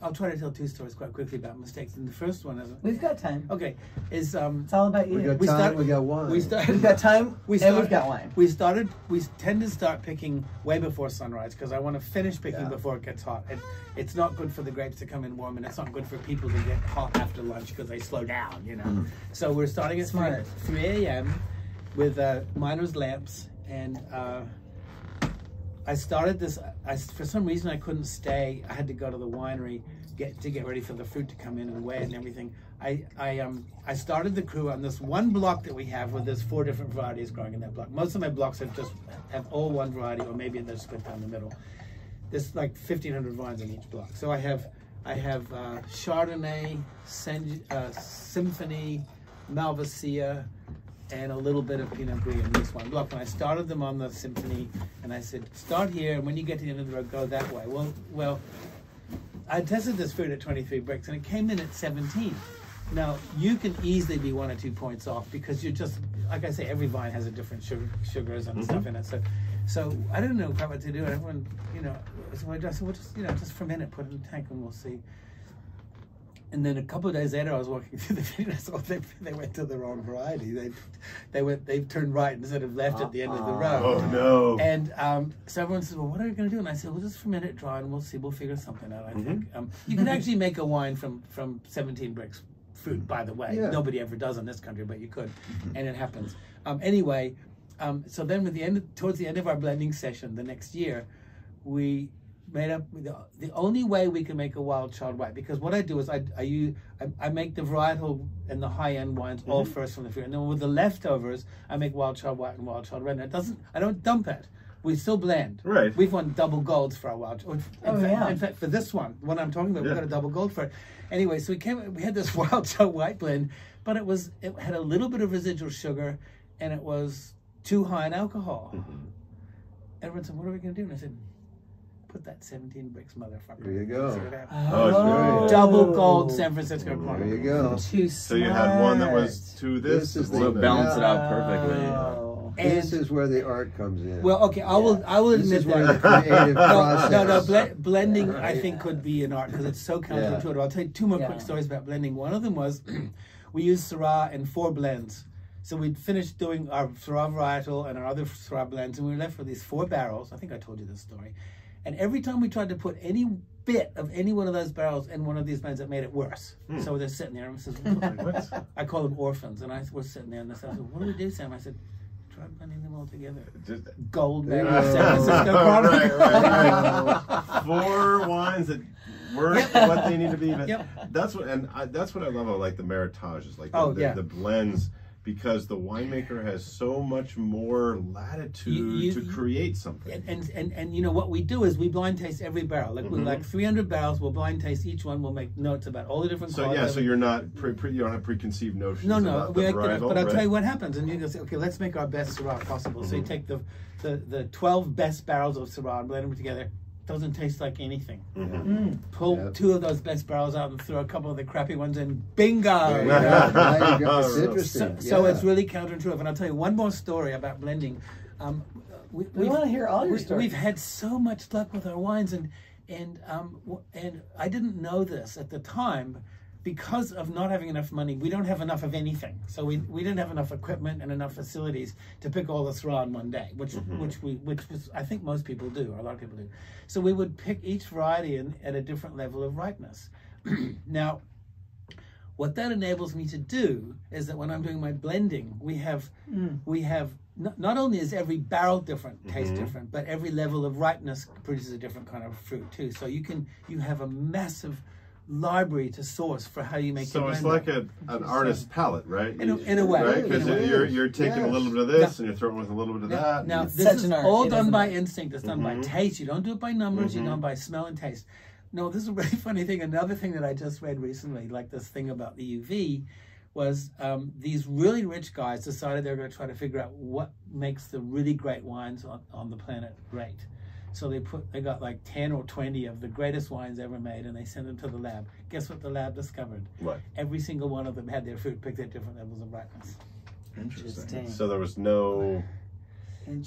I'll try to tell two stories quite quickly about mistakes. And the first one is We've got time. okay. Is um, It's all about you. We got We time. start- we got wine. we started. We've got time. [laughs] We and started, we've got wine. We started. We tend to start picking way before sunrise because I want to finish picking Yeah. before it gets hot. It, it's not good for the grapes to come in warm, and it's not good for people to get hot after lunch because they slow down. You know. So we're starting at Smart. three, 3 a.m. with uh, miner's lamps, and uh, I started this. I, for some reason, I couldn't stay. I had to go to the winery get to get ready for the fruit to come in and weigh it and everything. I, I um I started the crew on this one block that we have where there's four different varieties growing in that block. Most of my blocks have just have all one variety, or maybe they're split down the middle. There's like 1,500 vines in each block. So I have I have uh, Chardonnay, Sen- uh, Symphony, Malvasia, and a little bit of Pinot Gris in this one block. And I started them on the Symphony, and I said, start here, and when you get to the end of the road, go that way. Well, well, I tested this fruit at 23 Brix, and it came in at 17. Now you can easily be one or two points off because you're just like I say, every vine has a different sugar, sugars and mm-hmm. stuff in it. So, so I don't know quite what to do. And everyone, you know, so I just, we'll just, you know, just ferment it, put it in the tank, and we'll see. And then a couple of days later, I was walking [laughs] through the field. I saw they, they went to the wrong variety. They they went they turned right instead of left at the end of the road. Oh no. And um, so everyone says, "Well, what are we going to do?" And I said, "We'll just ferment it dry, and we'll see. We'll figure something out." I think um, you can actually make a wine from from 17 Brix fruit. By the way, Yeah. nobody ever does in this country, but you could, and it happens. Um, anyway, um, so then with the end, towards the end of our blending session the next year, we made up the, the only way we can make a wild child white because what I do is I I use I, I make the varietal and the high end wines all first from the fruit, and then with the leftovers I make wild child white and wild child red. And it doesn't I don't dump it. We still blend. Right. We've won double golds for our wild. In, Oh, fact, yeah. in fact, for this one, what I'm talking about, we Yeah. got a double gold for it. Anyway, so we came. We had this [laughs] wild child white blend, but it was it had a little bit of residual sugar, and it was too high in alcohol. Mm-hmm. Everyone said, "What are we going to do?" And I said, "Put that 17 Brix, motherfucker." There you go. See what happens. Oh, sure. Oh. Double gold San Francisco corner. There you go. Too So you had one that was smart. to this, This is one the- So that- balance it out perfectly. Oh. This is where the art comes in. well, okay, I will. I will this admit is where that. the creative [laughs] No, no, no. Ble- blending, I think, could be an art because it's so counterintuitive. I'll tell you two more Yeah. quick stories about blending. One of them was [clears throat] we used Syrah in four blends. So we'd finished doing our Syrah varietal and our other Syrah blends, and we were left with these four barrels. I think I told you this story. And every time we tried to put any bit of any one of those barrels in one of these blends, it made it worse. Hmm. So they're sitting there, and I says, I call them orphans, and I was sitting there, and I said, "What do we do, Sam?" I said, "Try blending them all together." Just- Gold medal, San Francisco [laughs] right, right, right. Four wines that weren't what they need to be. But Yep. That's what, and I, that's what I love about like the Meritages, like the, Oh, the, yeah. the blends, because the winemaker has so much more latitude You- you- to create something. And, and and and you know what we do is we blind taste every barrel. Like we Mhm. like 300 barrels, we'll blind taste each one. We'll make notes about all the different. So yeah, so you're not pre, pre, you don't have preconceived notions. No, no, about we the like that, varietal, but I'll tell you what happens, and you can say, okay, let's make our best Syrah possible. So you Mhm. take the, the the 12 best barrels of Syrah and blend them together. Doesn't taste like anything. Mhm. Mm. Pull Yep. two of those best barrels out and throw a couple of the crappy ones in. Bingo! There you You go. Now you go. It's So- interesting. So, so yeah. it's really counterintuitive. And I'll tell you one more story about blending. Um, we, We we've- want to hear all your we, stories. We've had so much luck with our wines, and and um, and I didn't know this at the time, because of not having enough money, we don't have enough of anything. So we, we didn't have enough equipment and enough facilities to pick all the Syrah in one day, which mm-hmm. which we which was I think most people do, or a lot of people do. So we would pick each variety in, at a different level of ripeness. [clears throat] now, what that enables me to do is that when I'm doing my blending, we have mm. we have not, not only is every barrel different, mm-hmm. taste different, but every level of ripeness produces a different kind of fruit too. So you can you have a massive library to source for how you make So your it's like a, an artist's palette, right? In a- in a way. Right? Because a you're, you're taking a little bit of this and you're throwing with a little bit of Now, that. now this such is art, all done by it? instinct. It's done by Mhm. taste. You don't do it by numbers. You Mhm. do it by smell and taste. No, this is a really [laughs] funny thing. Another thing that I just read recently, like this thing about the UV, was um, these really rich guys decided they were going to try to figure out what makes the really great wines on, on the planet great. So they put they got like ten or twenty of the greatest wines ever made, and they sent them to the lab. Guess what the lab discovered? What? Every single one of them had their fruit picked at different levels of ripeness. Interesting. So there was no.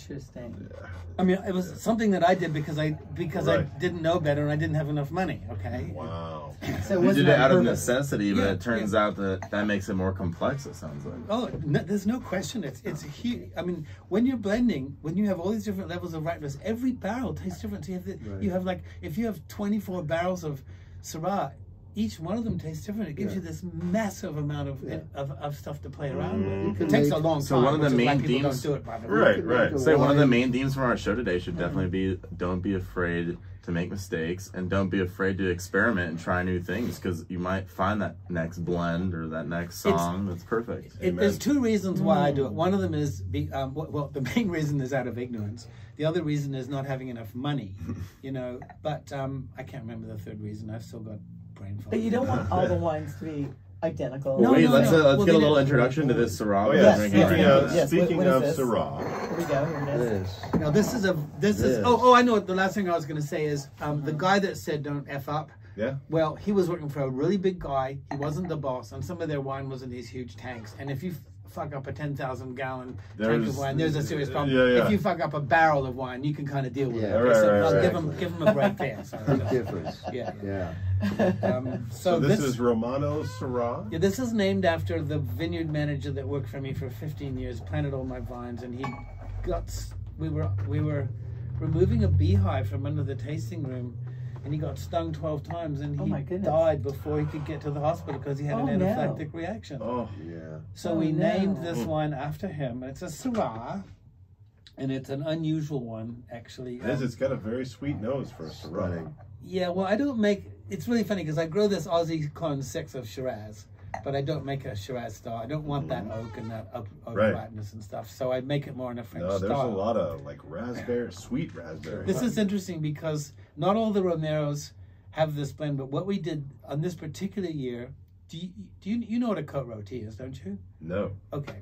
Interesting. I mean, it was something that I did because I because I didn't know better and I didn't have enough money. Okay. Wow. [clears throat] So it You wasn't did it on out of necessity, but Yeah, it turns out that that makes it more complex. It sounds like. Oh, no, there's no question. It's it's a huge. I mean, when you're blending, when you have all these different levels of ripeness, every barrel tastes different. So you have the, Right. you have like if you have 24 barrels of Syrah, each one of them tastes different. It gives Yeah. you this massive amount of, Yeah. of, of stuff to play around Mhm. with. It takes a Make- long So time. one of the which is why main people themes- don't it. By the way. Right, right. make a one of the main themes from our show today should definitely be don't be afraid to make mistakes and don't be afraid to experiment and try new things because you might find that next blend or that next It's- song that's perfect. It, there's two reasons why I do it. One of them is, be, um, well, well, the [laughs] main reason is out of ignorance. The other reason is not having enough money, [laughs] you know. But um, I can't remember the third reason. I've still got brain fog. But you don't want all the [laughs] wines to be identical. No, Wait, no, let's no. uh, let's Well, get a little introduction to this Syrah. Oh yeah. yes, Speaking right of now. Yes, what- speaking what is of this? Syrah, Here we go. Here it is. Yes. Now this is a this is oh oh I know what the last thing I was going to say is um, the guy that said don't f up. Yeah. Well, he was working for a really big guy. He wasn't the boss, and some of their wine was in these huge tanks. And if you fuck up a ten thousand gallon tank of wine, there's a serious problem. yeah, yeah. If you fuck up a barrel of wine, you can kind of deal with Yeah. it. Right, so right, right. give him give him a break there. So, Big difference. yeah. Yeah. Um, [laughs] so, So this, is Romano Syrah. yeah, this is named after the vineyard manager that worked for me for 15 years, planted all my vines, and he got. We were we were removing a beehive from under the tasting room, and he got stung 12 times, and Oh he my goodness. died before he could get to the hospital because he had Oh, an no. anaphylactic reaction. Oh, Yeah. So Oh, we no. named this wine after him. It's a Syrah, and it's an unusual one actually. it is. Um, It's got a very sweet nose for a Syrah. Stunning. Yeah, well, I don't make. It's really funny because I grow this Aussie Clone Six of Shiraz, but I don't make a Shiraz style. I don't want that oak and that oak, oak Right. and stuff. So I make it more in a French No, there's style. a lot of like raspberry, sweet raspberry. This is interesting because not all the Romeros have this blend, but what we did on this particular year. Do you, do you, you know what a Côte-Rôtie is, don't you? no. Okay.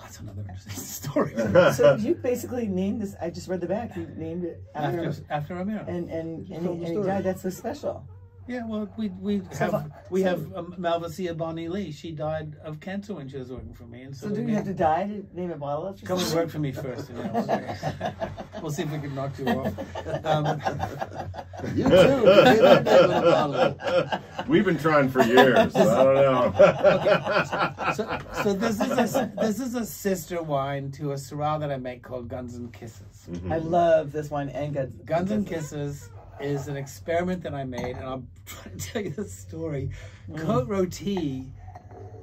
Oh, that's another interesting [laughs] story. [laughs] So you basically named this. I just read the back. You named it after, after after Romero. and and and, the and he died. That's so special. Yeah, well, we we So have if I- we so- have um, Malvasia Bonnie Lee. She died of cancer when she was working for me, and so, So do you have to die to name a bottle after Come and work for me first. You know, we'll, we'll see if we can knock you off. Um, [laughs] You too. That name of the bottle. We've been trying for years. so I don't know. [laughs] so, so this is a this is a sister wine to a Syrah that I make called Guns and Kisses. I love this wine and Guns. Guns and Kisses is an experiment that I made, and I'll [laughs] try to tell you this story. Cote mm. Roti,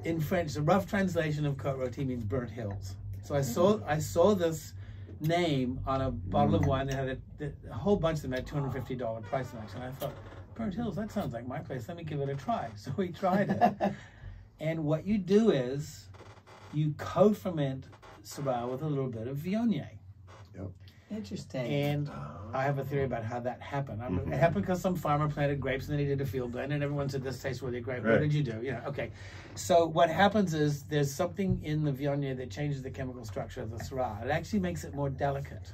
in French, the rough translation of Côte-Rôtie means burnt hills. So I saw mm. I saw this name on a bottle of mm. wine that had a, a whole bunch of them had two hundred fifty dollar price tags, and I thought, burnt hills, that sounds like my place. Let me give it a try. [laughs] So we tried it, [laughs] and what you do is you co-ferment Syrah with a little bit of Viognier. Interesting. And I have a theory about how that happened. I mean, It happened because some farmer planted grapes and then he did a field blend, and everyone said this tastes really great. What did you do? You know, okay. So what happens is there's something in the Viognier that changes the chemical structure of the Syrah. It actually makes it more delicate,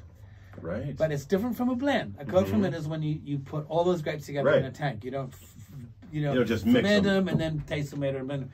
right. but it's different from a blend. A co-ferment mm-hmm. is when you, you put all those grapes together in a tank. You don't, f- f- you know, You don't just mix them. them and then taste them later. And then,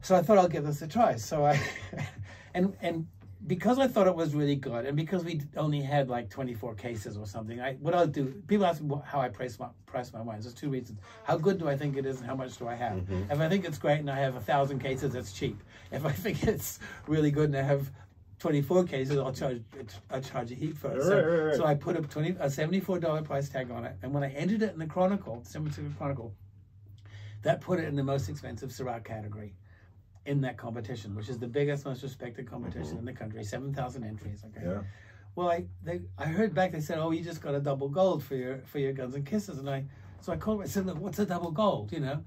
so I thought I'll give this a try. So I, [laughs] and and because I thought it was really good, and because we only had like 24 cases or something, I what I'll do. People ask me how I price my price my wines. There's two reasons: how good do I think it is, and how much do I have. Mm-hmm. If I think it's great and I have a thousand cases, it's cheap. If I [laughs] think it's really good and I have 24 cases, I'll charge I'll charge a heap for it. So, Right, right, right. so I put a 20 a 74 dollar price tag on it, and when I entered it in the Chronicle, December Chronicle, that put it in the most expensive Syrah category in that competition, which is the biggest, most respected competition mm-hmm. in the country. Seven thousand entries. Okay. Yeah. Well, I they I heard back. They said, "Oh, you just got a double gold for your for your Guns and Kisses," and I so I called. her, I said, "Look, what's a double gold?" You know.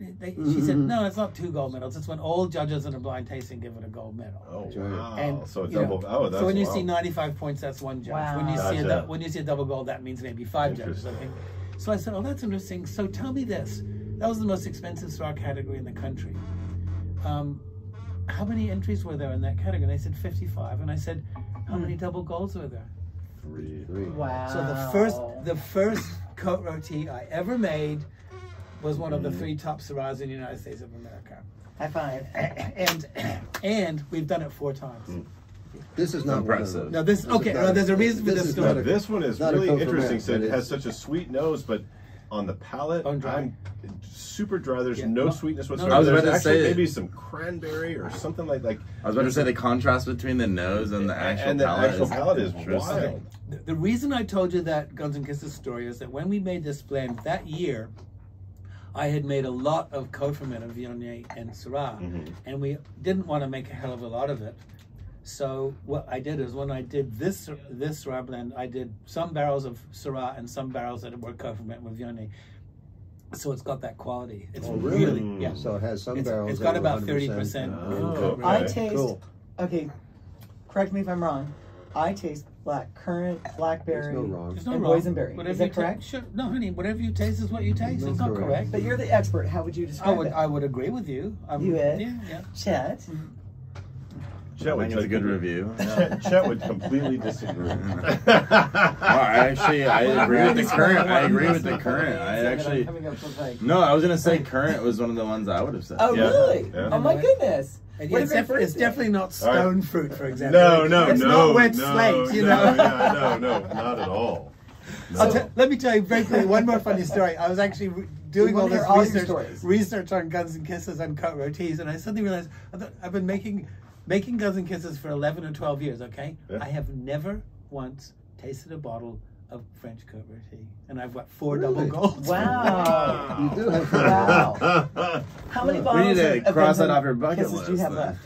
They, she said, mm-hmm. "No, it's not two gold medals. It's when all judges in a blind tasting give it a gold medal." Oh wow! And, so you know, double. oh, that's so when you wow. see 95 points, that's one judge. When you see a when you see a double gold, that means maybe five judges. I Interesting. So I said, "Oh, that's interesting. So tell me this. That was the most expensive straw category in the country. Um, how many entries were there in that category?" And they said 55. And I said, "How many double golds were there?" Three. Three. Wow. So the first the first Côte-Rôtie I ever made was one of the three top Syrahs in the United States of America. high five. [coughs] And and we've done it four times. This is not Impressive. Now this is okay. not uh, there's a reason for this this is story. not Now, a- this one is not really interesting. ferment, So it but has such a sweet nose, but on the palate, Bone dry. I'm super dry. There's Yeah. no No- sweetness no, whatsoever. I was There's about to actually say- maybe some cranberry or something like like. I was about to say the contrast between the nose and the actual and the palate actual is palate is wild. The, the reason I told you that Guns and Kisses story is that when we made this blend that year, I had made a lot of Coferment of Viognier and Syrah, Mm-hmm. and we didn't want to make a hell of a lot of it. So what I did is when I did this this Syrah blend, I did some barrels of Syrah and some barrels that were Coferment with Viognier. So it's got that quality. It's Oh, really? really mm. yeah. So it has some It's- barrels. it's got about 30% 100%. Oh, okay. I taste. Cool. Okay, correct me if I'm wrong. I taste black currant, blackberry. There's no wrong. There's no And wrong. boysenberry. Whatever Is that you correct? Sure. No, honey. Whatever you taste is what you taste. That's it's not correct. correct. But you're the expert. How would you I describe would it? I would agree with you. I'm, You would? Yeah, yeah. Chet. Mm-hmm. Chet would think it's a good completely- review. [laughs] Chet, Chet would completely disagree. [laughs] Well, I [laughs] actually I agree with the currant. I agree with the currant. I what I'm actually coming up with, like- no. I was gonna say currant was one of the ones I would have said. Oh Yeah. really? Yeah. Oh my goodness! And What it's, def- it's definitely not stone right. fruit, for example. No, no, it's no, not wet no, slate. You no, know. yeah, no, no, not at all. No. let me tell you very quickly one more funny story. I was actually doing all this all research, research on Guns and Kisses and Côte-Rôties, and I suddenly realized I thought, I've been making making Guns and Kisses for eleven or twelve years. Okay, Yeah. I have never once tasted a bottle of French Côte-Rôtie, and I've got four Really? double golds. Wow. [laughs] You do have Wow. [laughs] How many bottles? We bottles need to of, of cross that off your bucket Kisses do you list, have left?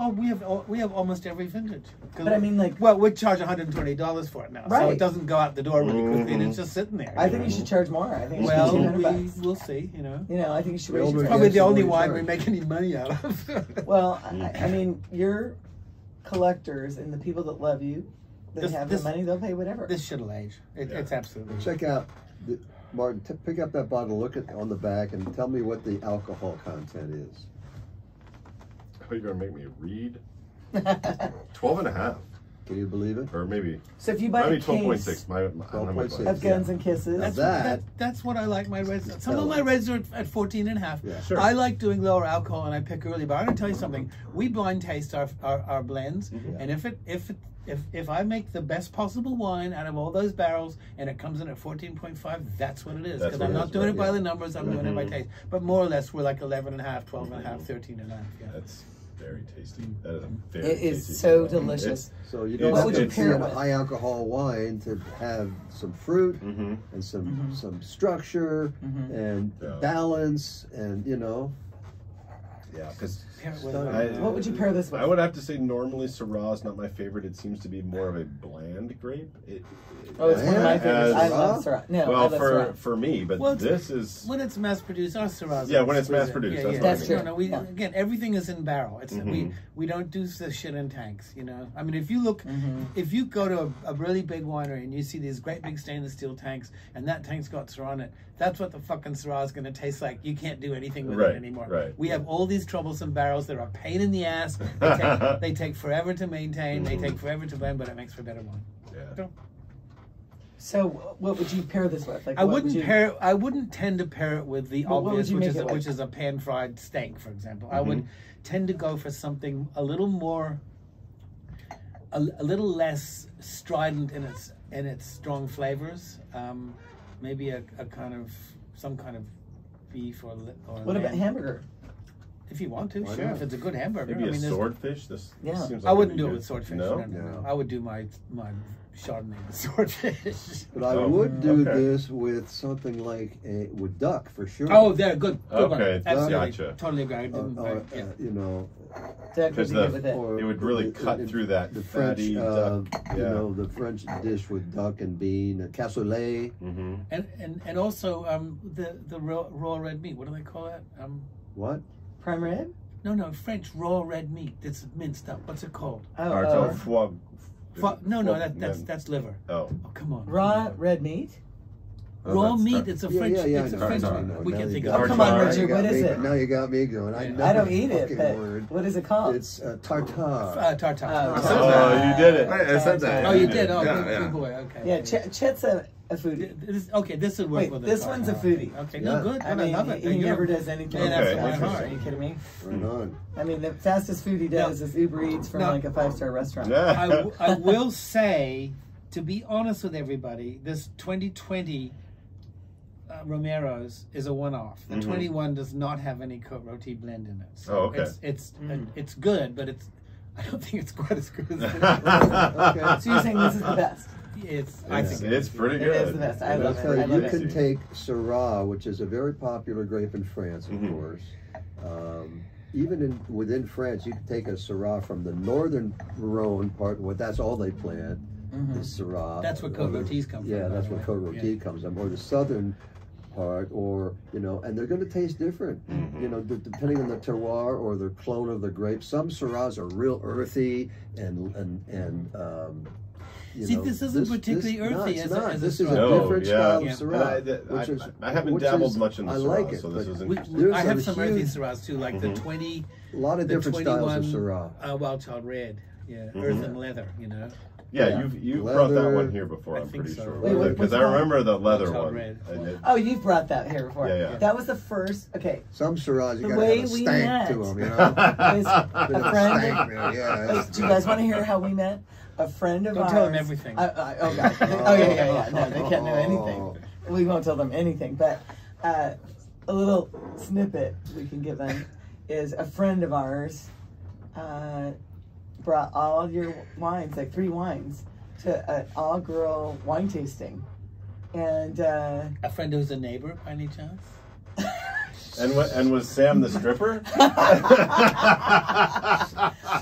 Oh, we have al- we have almost every vintage. 'Cause- But I mean, like- well, we charge one hundred and twenty dollars for it now, so it doesn't go out the door really quickly, and it's just sitting there. I think you should charge more. I think you should well, well, we, 200 bucks. we'll see. You know, You know, I think you should We raise probably the only wine we make any money out of. [laughs] Well, I, I mean, your collectors and the people that love you, they This- have this- the money, they'll pay whatever. this shit'll age. It, Yeah. It's absolutely. Check out, the, Martin. T- pick up that bottle. Look at on the back and tell me what the alcohol content is. Are you gonna make me read? [laughs] 12 and a half. Can you believe it? Or maybe, so if you buy maybe a 12.6. case My, my, I don't have my 12.6. of Guns and Kisses, That's, that- that, that's what I like my reds. Some of my reds are at 14 and a half. Yeah. Sure. I like doing lower alcohol and I pick early, but I'm gonna tell you something. We blind taste our our, our blends, Mm-hmm. and if it if it if if I make the best possible wine out of all those barrels and it comes in at 14.5, that's what it is. Because I'm not is, doing right, it by yeah. the numbers, I'm doing it by Mhm. taste. But more or less, we're like 11 and a half, 12 and a half, 13 and a half. Yeah. That's very tasty. That is a very it is tasty so Syrah. delicious. So you It's- don't What have would to you pair it a with? high alcohol wine to have some fruit Mm-hmm. and some Mhm. some structure Mhm. and Yeah. balance and you know. Yeah, because Pair it with- Stunning. What would you pair this with? I would have to say normally Syrah is not my favorite. It seems to be more of a bland grape. It, it- Oh, it's one of my favorites. I love Syrah. No, I well, love for Syrah. for me, but Well, it's- this is When it's mass produced, our Syrahs. Yeah, are when it's mass-produced, Yeah, that's yeah. what I That's mean. true. No, no, we Yeah. again everything is in barrel. It's we Mhm. we don't do this shit in tanks. You know, I mean, if you look, Mhm. if you go to a, a really big winery and you see these great big stainless steel tanks, and that tank's got Syrah in it, that's what the fucking Syrah is going to taste like. You can't do anything with Right, it anymore. right. We have all these troublesome barrels that are a pain in the ass. They take, [laughs] they take forever to maintain. They take forever to blend, but it makes for better wine. yeah. So, what would you pair this with? Like, I wouldn't would you, pair. I wouldn't tend to pair it with the Well, obvious, which is it with? which is a pan fried steak, for example. I would Mm-hmm. tend to go for something a little more. a, a little less strident in its in its strong flavors. Um, maybe a, a kind of some kind of beef or or What about lamb. hamburger? If you want to, Why sure. not? If it's a good hamburger, Maybe I mean, a there's- swordfish. This Yeah. seems I like wouldn't it'd do be it with swordfish. No? No, no, no. No. I would do my my Chardonnay with [laughs] swordfish. But I Oh, would do okay. this with something like a, with duck for sure. oh, there, good, good one. Okay, Absolutely, gotcha. totally agree. I Or, didn't. or, I- yeah. uh, you know, Duck Because the- with it. or It would really the- cut the- through that the French, fatty uh, duck. you Yeah. know, the French dish with duck and bean, uh, cassoulet. Mm-hmm. And, and and also um the the raw, raw red meat. What do they call that? Um What? Prime rib? no no French raw red meat that's minced up. What's it called? Oh, Or oh. foie. Fu- no no that, that's that's liver. Oh. Oh come on. raw red meat. Oh, raw meat. tar- It's a French. yeah, yeah, it's a I know, French. I I know. know. We can you think got of. Oh, me. come on, Richard, what is me- it? Now you got me going. I, Yeah. know I don't eat it, but word. what is it called? It's uh, tartare. Uh, tartar. Oh, I Oh, you did it. I, I said that. Oh, you did. Oh, yeah, good, boy. Okay. yeah, Ch- Chet's a, a foodie. This, okay, this would work Wait, with this the one's a foodie. Okay, Yeah. no, good. I good, mean, love it. he, he never does anything Yeah, else that's by my accident. heart. Are you kidding me? Right on. I mean, the fastest food he does is Uber Eats from No. like a five star restaurant. I, w- I [laughs] will say, to be honest with everybody, this 2020 uh, Romero's is a one-off. The Mhm. 21 does not have any Côte-Rôtie blend in it. So Oh, okay. It's it's, uh, Mm. it's good, but it's [laughs] I don't think it's quite as good as [laughs] it Okay. So you're saying this is the best? It's. I think it it's pretty good. is the best. I And love I'll it. tell I you, love you it. can take Syrah, which is a very popular grape in France, of Mhm. course. Um, even in within France, you can take a Syrah from the northern Rhone part. What that's all they plant Mhm. is Syrah. That's where Or Côte the- Rotis come from, Yeah, that's the where way. Côte Roti Yeah. comes from, or the southern part, or you know, and they're going to taste different. Mhm. You know, d- depending on the terroir or the clone of the grape. Some Syrahs are real earthy and and and. Um, you See, know, this isn't particularly no, earthy it's as a- not. as a this is a Syrah. No, different yeah. style Yeah. of And Syrah. I, I- is- I haven't dabbled is- much in the I Syrah, like it, so this but is We, interesting. we, There's I a have some earthy huge- Syrahs too, like the Mhm. 20, A lot of the different styles of 21 Syrah. uh, wild child red. Yeah, Mhm. earth and leather. You know. Yeah, Yeah. you've you've brought that one here before. I I'm pretty so. sure because I remember the leather Child one. red. And it- Oh, you've brought that here before. Yeah, yeah. That was the first. Okay, Some Syrahs you The gotta way have a we stank met. to them, you know. is a friend. stank yeah. Do you guys want to hear how we met? A friend of Don't ours. tell them everything. I, I, oh, God. oh yeah, yeah, yeah. No, they can't know [laughs] anything. We won't tell them anything. But uh, a little snippet we can give them is a friend of ours uh, brought all your wines, like three wines, to an all-girl wine tasting, and uh, A friend who's a neighbor, by any chance? [laughs] and wa- and was Sam the stripper? [laughs]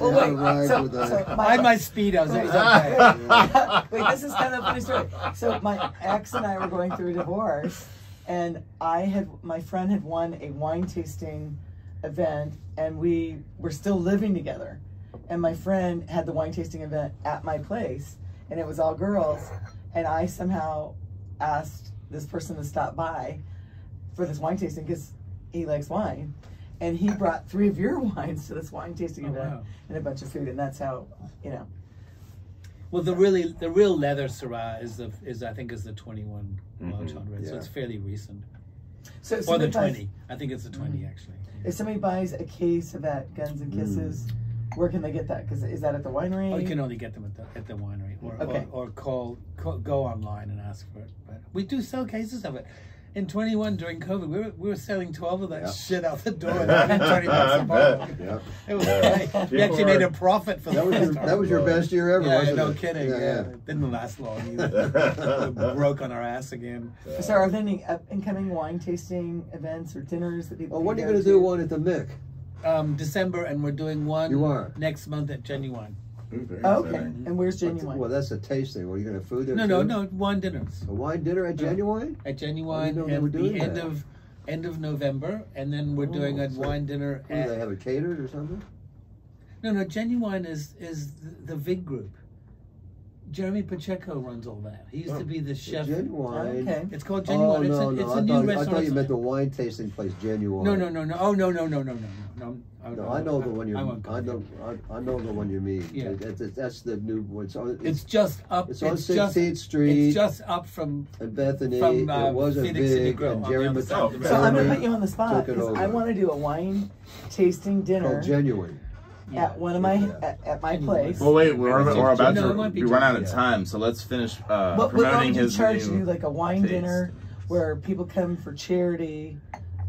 well, wait. So, with a- so I my, had my speedos. It was [laughs] okay. Wait, this is kind of a funny story. So my ex and I were going through a divorce, and I had my friend had won a wine tasting event, and we were still living together. And my friend had the wine tasting event at my place, and it was all girls. And I somehow asked this person to stop by for this wine tasting because he likes wine. And he brought three of your [laughs] wines to this wine tasting Oh, event wow. and a bunch of food, and that's how, you know. Well, the really the real leather Syrah is the is I think is the 21 wild Mhm. child red, so it's fairly recent. So Or the somebody buys- 20. I think it's the 20 Mm-hmm. actually. If somebody buys a case of that Guns and Kisses, where can they get that? Because is that at the winery? Oh, you can only get them at the at the winery, or Okay. or, or call, call go online and ask for it. But we do sell cases of it. In 21 during COVID, we were, we were selling 12 of that Yeah. shit out the door. [laughs] and 20 bucks a I bottle. Yeah. It was Yeah. great. We People actually made a profit for That was your that was your best year ever, Yeah, wasn't no it? kidding. Yeah, yeah. It didn't last long [laughs] either. broke on our ass again. So are there any up and coming wine tasting events or dinners that people? Well, when are you going to do one at the Mick? Um, December, and we're doing one You are? next month at Genuine. Ooh, very Oh, okay. exciting. And where's Genuine? Well, that's a taste thing. Well, you going to have food there No, no, too? no, wine dinners A wine dinner at No. Genuine? at I Genuine didn't know they were at the doing end that. of end of November, and then we're oh, doing Oh, a so- wine dinner What, do they have it catered or something? no, no. Genuine is is the, the Vig Group. Jeremy Pacheco runs all that. He used Oh, to be the chef. Genuine. Okay. It's called Oh Genuine. it's no, a, no! it's I a new thought, I thought you meant the wine tasting place, Genuine. No, no, no, no. Oh, no, no, no, no, no, no, no. No, I know the one you. I I, know. I, I know the one you mean. Yeah. It- it's- it's- that's the new one. It's, on- It's just up. It's on just, 16th Street. It's just up from. and Bethany. from, uh, it was a Phoenix City big, Grill and on Jerry the other Mc- side of the So I'm gonna put you on the spot because I want to do a wine tasting dinner. called Genuine. At one of my at, at my place. Well, wait, we're, we're about No, it to might we run out of time, so let's finish uh, What we're promoting going to his charge new. you like a wine taste. dinner where people come for charity,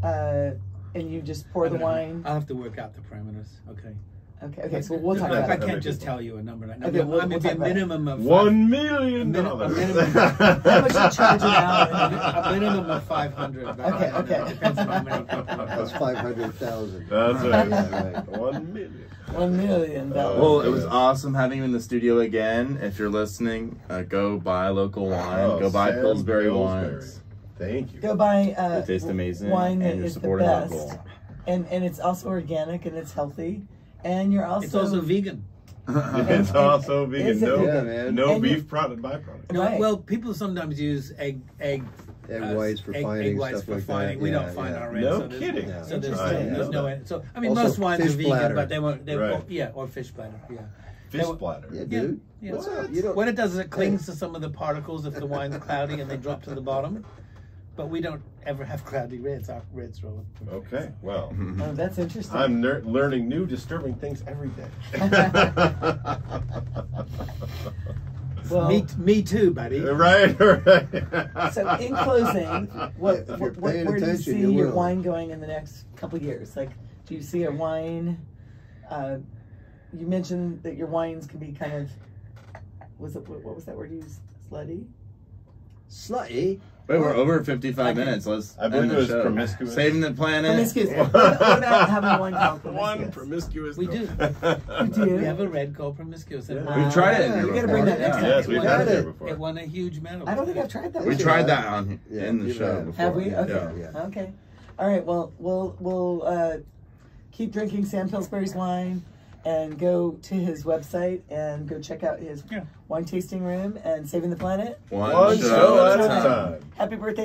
uh, and you just pour the wine. I'll have to work out the parameters. Okay. Okay, okay, so we'll talk Look, about I it. can't just tell you a number. Like, Okay, we'll- I mean, we'll be talk a about it. minimum of One million A min- a dollars. minimum- [laughs] How much you charge an hour? a minimum of five hundred. Okay, okay. Depends on how many people. [laughs] That's five hundred thousand. That's Right. right. One million. One million dollars. Well, it was awesome having you in the studio again. If you're listening, uh, go buy local wine. Oh, go buy Sam Pillsbury, Pillsbury. wines. Thank you. Go buy uh, They taste amazing, wine that and you're is the supporting best, local. and and it's also organic and it's healthy, and you're also It's also vegan. It's also vegan. [laughs] It- No, Yeah, man. no And beef product byproduct. No, Right. Well, people sometimes use egg egg Egg uh, whites for egg, fining egg whites stuff for like fining. that. We Yeah, don't find yeah. our red. No so there's- kidding. Yeah. So there's, I didn't there's no end. So I mean, Also, most wines are vegan, bladder. but they won't. They Right. won't. Yeah, or fish bladder. Yeah. Fish They- bladder. Yeah, Yeah. dude. Yeah. What's up? What it does is it clings to some of the particles if the wine's cloudy and they drop to the bottom. But we don't ever have cloudy reds. Our reds roll. Okay, well, Oh, that's interesting. I'm ner- learning new disturbing things every day. [laughs] well, Me, me too, buddy. right, [laughs] right. so in closing, what, If you're what, what paying where do you attention, see you your will. wine going in the next couple years? Like, do you see a wine? Uh, you mentioned that your wines can be kind of. Was it what what was that word you used? Slutty. Slutty. Wait, we're over 55 Okay. minutes. Let's I believe end it the was show. promiscuous. Saving the planet. Promiscuous. What [laughs] about, what about having one called [laughs] One promiscuous? promiscuous. We do. [laughs] You do? We have a red called promiscuous. and Yeah. it We've tried it. Ah, here you gotta before. bring that next Yeah. time. Yes, we've won- had it Got here before. It won a huge medal. I don't think I've tried that. We one. tried that on Yeah, in the you've show had before. Have we? Yeah, Okay. yeah. Okay. All right. Well, we'll we'll uh, keep drinking Sam Pillsbury's wine and go to his website and go check out his Yeah. wine tasting room and saving the planet. One, One show, show at at a a time. time. Happy birthday.